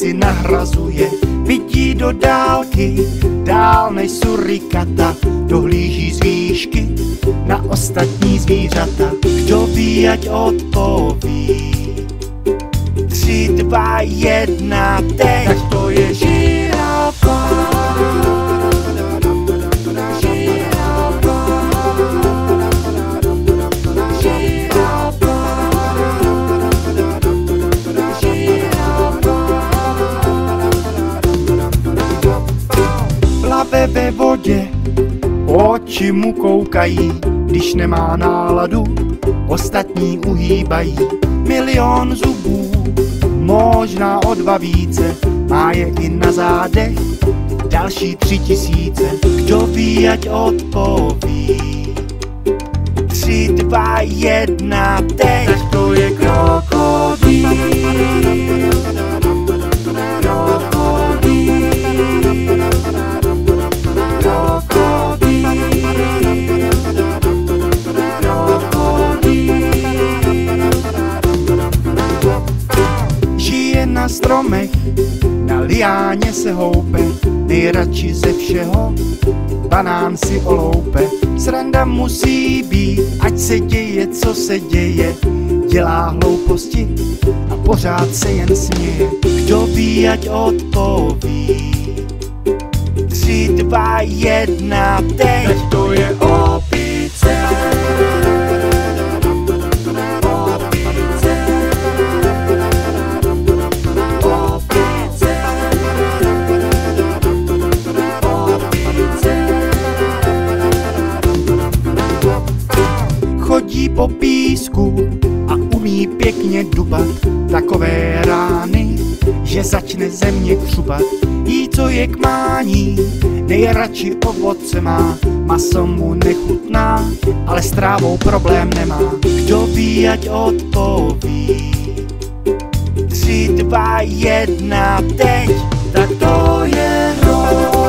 Si nahrazuje, vidí do dálky, dál než surikata, dohlíží z výšky na ostatní zvířata. Kdo ví, ať odpoví. Tři, dva, jedna, teď. Tak to je žirafa. Plave ve vodě, oči mu koukají, když nemá náladu, ostatní uhýbají. Milion zubů, možná o dva více, má je i na zádech, další tři tisíce. Kdo ví, ať odpoví. Tři, dva, jedna, teď. Tak to je krokodýl. Liáně se houpe, nejradši ze všeho, banán si oloupe. Sranda musí být, ať se děje, co se děje, dělá hlouposti a pořád se jen směje. Kdo ví, ať odpoví. Tři, dva, jedna, teď. Teď to je opice. Dubat takové rány, že začne země křupat. Jí, co je k mání, nejradši ovoce má, maso mu nechutná, ale s trávou problém nemá. Kdo ví, ať odpoví. Tři, dva, jedna, teď, tak to je rok.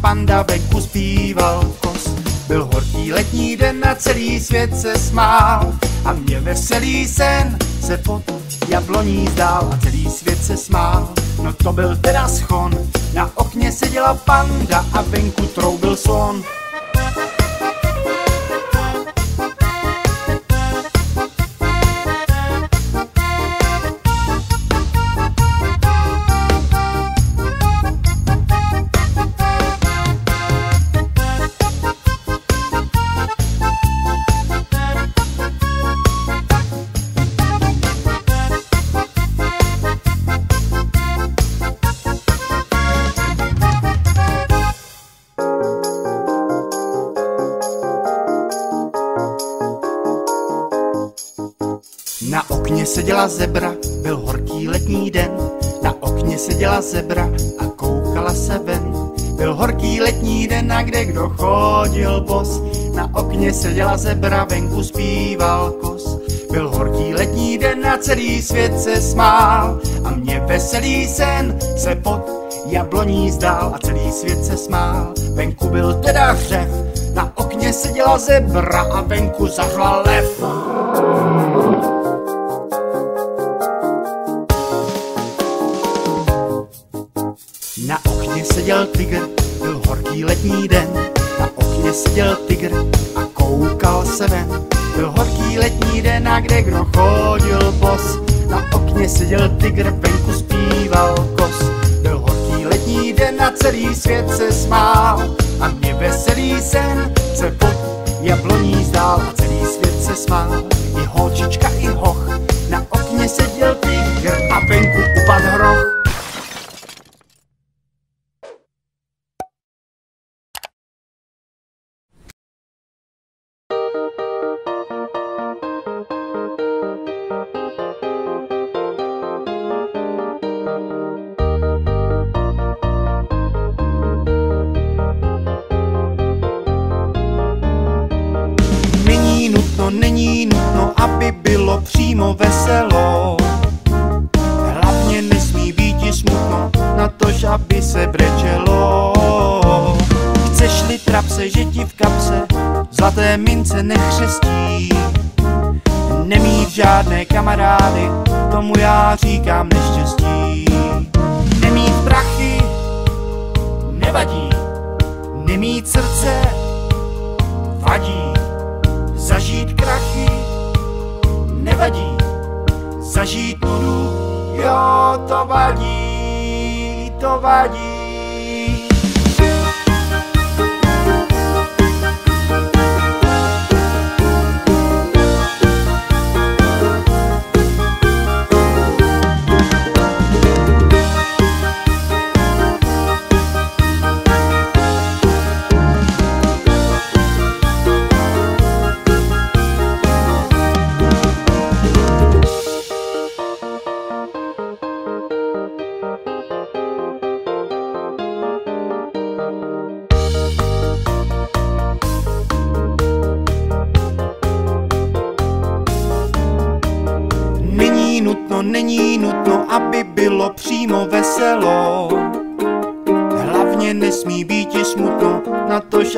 Panda, venku zpíval kos. Byl horký letní den a celý svět se smál. A mě veselý sen se pod jabloní zdál a celý svět se smál. No to byl teda schon, na okně seděla panda a venku troubil slon. Seděla zebra, byl horký letní den. Na okně seděla zebra a koukala se ven. Byl horký letní den a kde kdo chodil bos. Na okně seděla zebra, venku zpíval kos. Byl horký letní den a celý svět se smál. A mě veselý sen se pod jabloní zdál a celý svět se smál. Venku byl teda hřev, na okně seděla zebra a venku zahla lev. Veselý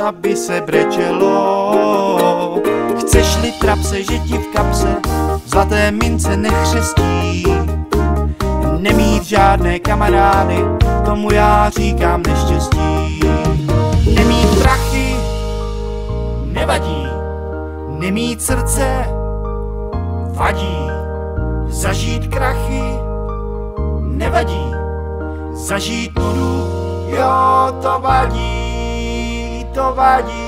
aby se brečelo. Chceš-li trapse, že ti v kapse zlaté mince nechřestí. Nemít žádné kamarády, tomu já říkám neštěstí. Nemít prachy nevadí, nemít srdce vadí. Zažít krachy nevadí, zažít nudu, jo, to vadí, to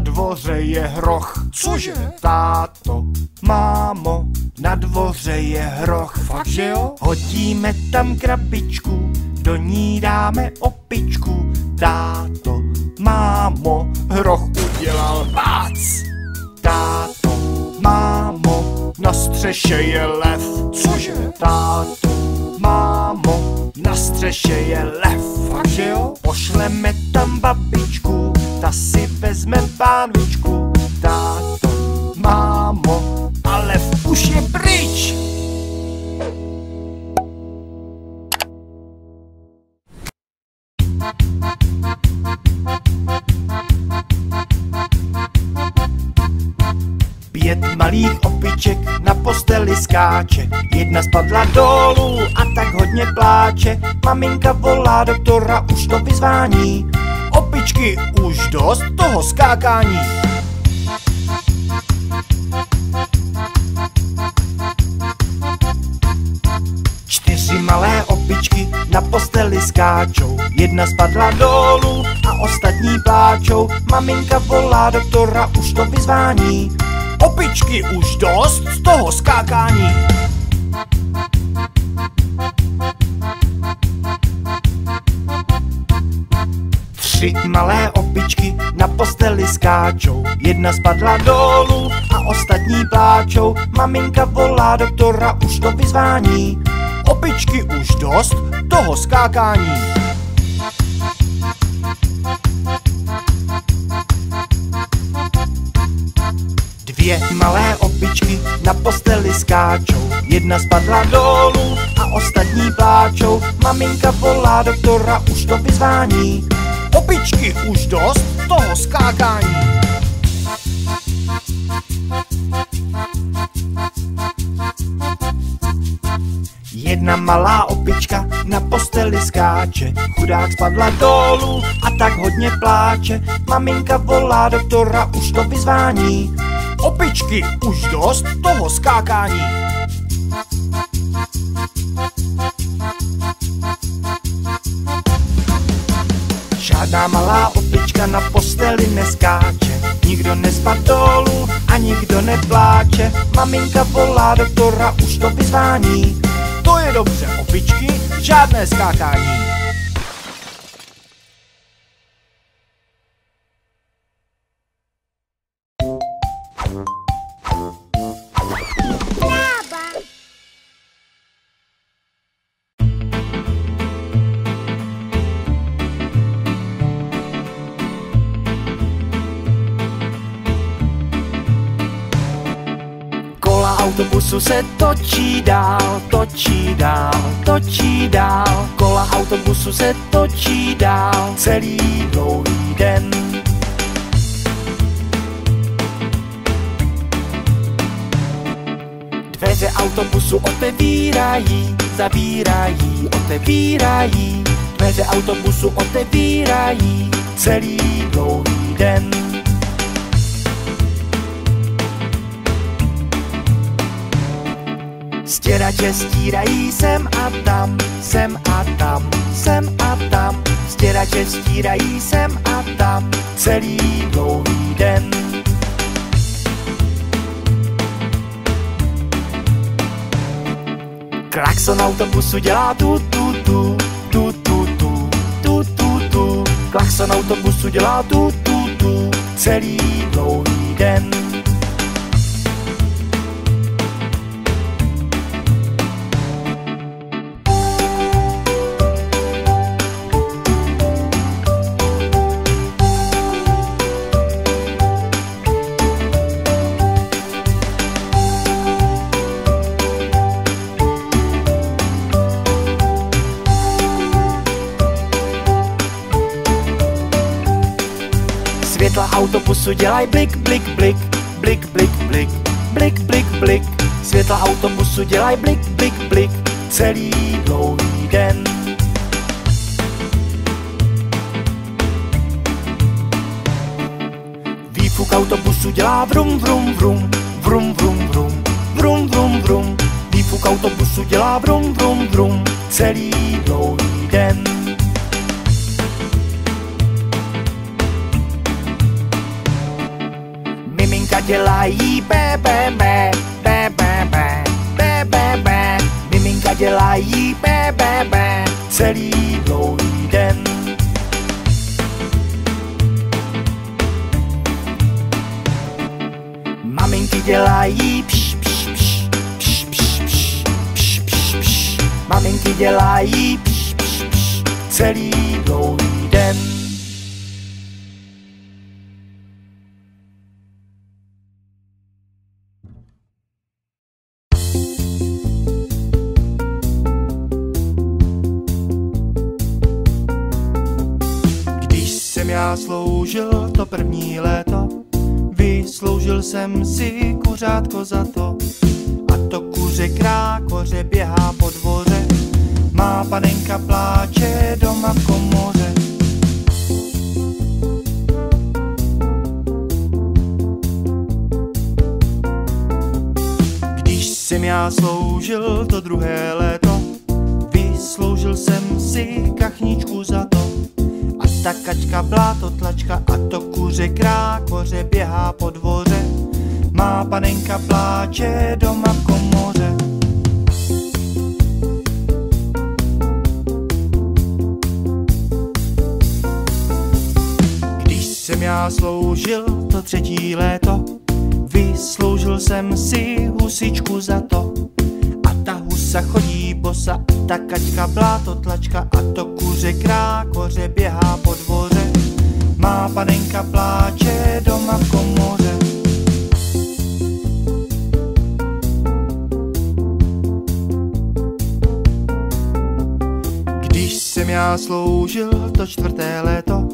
dvoře je hroch. Cože? Táto, mámo, na dvoře je hroch. Fakt, že jo? Hodíme tam krabičku, do ní dáme opičku. Táto, mámo, hroch udělal bác. Táto, mámo, na střeše je lev. Cože? Táto, mámo, na střeše je lev. Fakt, že jo? Pošleme tam babičku, ta si vezme pánvičku. Táto, mámo, a lev už je pryč. Pět malých opiček na posteli skáče, jedna spadla dolů a tak hodně pláče. Maminka volá doktora, už to vyzvání. Opičky, už dost toho skákání. Čtyři malé opičky na posteli skáčou, jedna spadla dolů a ostatní pláčou. Maminka volá doktora, už to vyzvání. Opičky, už dost z toho skákání. Tři malé opičky na posteli skáčou, jedna spadla dolů a ostatní pláčou. Maminka volá doktora, už to vyzvání. Opičky, už dost toho skákání. Dvě malé opičky na posteli skáčou, jedna spadla dolů a ostatní pláčou. Maminka volá doktora, už to vyzvání. Opičky, už dost toho skákání. Jedna malá opička na posteli skáče, chudák spadla dolů a tak hodně pláče. Maminka volá doktora, už to vyzvání. Opičky, už dost toho skákání. Žádná malá opička na posteli neskáče, nikdo nespad dolů a nikdo nepláče. Maminka volá doktora, už to vyzvání. To je dobře, opičky, žádné skákání. Se točí dál, točí dál, točí dál. Kola autobusu se točí dál celý dlouhý den. Dveře autobusu otevírají, zavírají, otevírají. Dveře autobusu otevírají celý dlouhý den. Stěrače stírají sem a tam, sem a tam, sem a tam. Stěrače stírají sem a tam celý dlouhý den. Klakson autobusu dělá tu tu tu, tu tu tu, tu tu tu. Klakson autobusu dělá tu tu tu celý dlouhý den. Autobusu dělají blik, blik, blik, blik, blik, blik, blik, blik, blik. Světla autobusu dělají blik, blik, blik, celý dlouhý den. Výfuk autobusu dělá vrum, vrum, vrum, vrum, vrum, vrum, vrum, vrum, vrum. Výfuk autobusu dělá vrum, vrum, vrum, celý dlouhý den. Dělají bé, bé, bé. Miminka dělají bé, celý dlouhý den. Maminky dělají pš, pš, pš, pš, pš, pš, pš, pš, pš. Maminky dělají pš, pš, pš, celý dlouhý den. Vysloužil jsem si kuřátko za to. A to kuře krákoře běhá po dvoře, má panenka pláče doma v komoře. Když jsem já sloužil to druhé léto, vysloužil jsem si kachničku za to. A ta kačka bláto tlačka a to kuře krákoře běhá po dvoře. Má panenka pláče doma v komoře. Když jsem já sloužil to třetí léto, vysloužil jsem si husičku za to. A ta husa chodí bosa, ta kačka bláto tlačka a to kuře krákoře běhá po dvoře. Má panenka pláče doma v komoře. Já sloužil to čtvrté léto,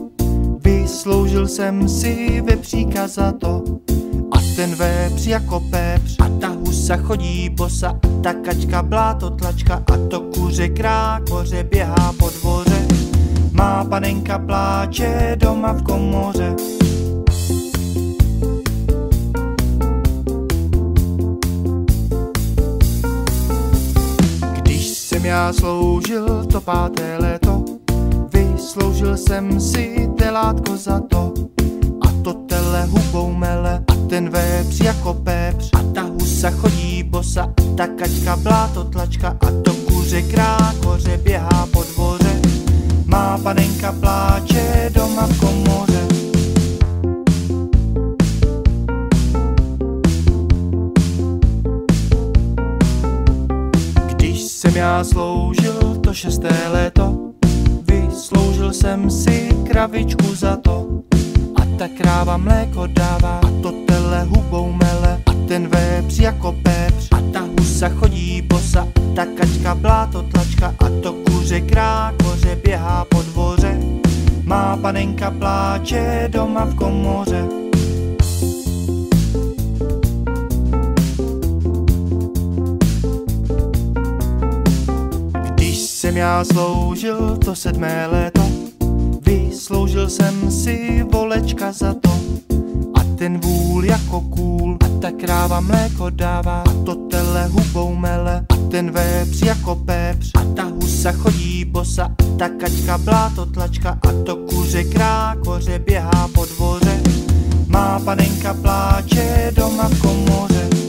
vysloužil jsem si vepříka za to. A ten vepř jako pepř a ta husa chodí bosa a ta kačka bláto tlačka a to kuře krákoře běhá po dvoře. Má panenka pláče doma v komoře. Já sloužil to páté léto, vysloužil jsem si telátko za to. A to tele hubou mele a ten vepř jako pepř a ta husa chodí bosa a ta kačka bláto tlačka a to kuře krákoře běhá po dvoře. Má panenka pláče doma v komoře. Když jsem já sloužil to šesté léto, vysloužil jsem si kravičku za to. A ta kráva mléko dává, a to tele hubou mele, a ten vepř jako pepř, a ta husa chodí bosa, a ta kačka bláto tlačka, a to kuře krákoře běhá po dvoře. Má panenka pláče doma v komoře. Já sloužil to sedmé léto, vysloužil jsem si volečka za to. A ten vůl jako kůl, a ta kráva mléko dává, a to tele hubou mele, a ten vepř jako pepř, a ta husa chodí bosa, a ta kačka bláto tlačka, a to kuře krákoře běhá po dvoře. Má panenka pláče doma v komoře.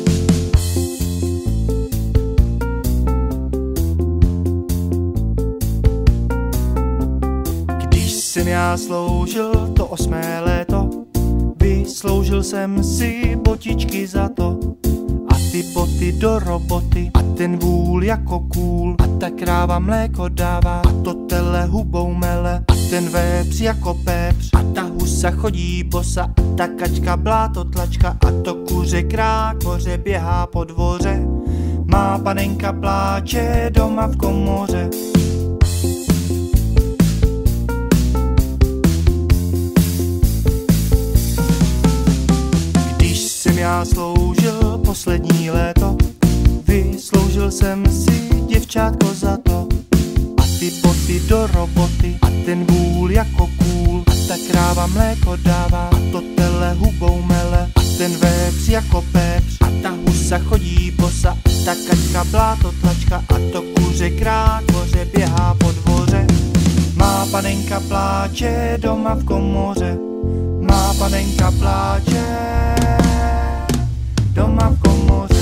Jsem já sloužil to osmé léto, vysloužil jsem si botičky za to. A ty boty do roboty. A ten vůl jako kůl. A ta kráva mléko dává. A to tele hubou mele. A ten vepř jako pepř. A ta husa chodí bosa. A ta kačka bláto tlačka. A to kuře krákoře běhá po dvoře. Má panenka pláče doma v komoře. Jsem já sloužil poslední léto, vysloužil jsem si děvčátko za to. A ty boty do roboty a ten vůl jako kůl. A ta kráva mléko dává a to tele hubou mele. A ten vepř jako pepř a ta husa chodí bosa. A ta kačka bláto tlačka a to kuře krákoře běhá po dvoře. Má panenka pláče doma v komoře, má panenka pláče toma como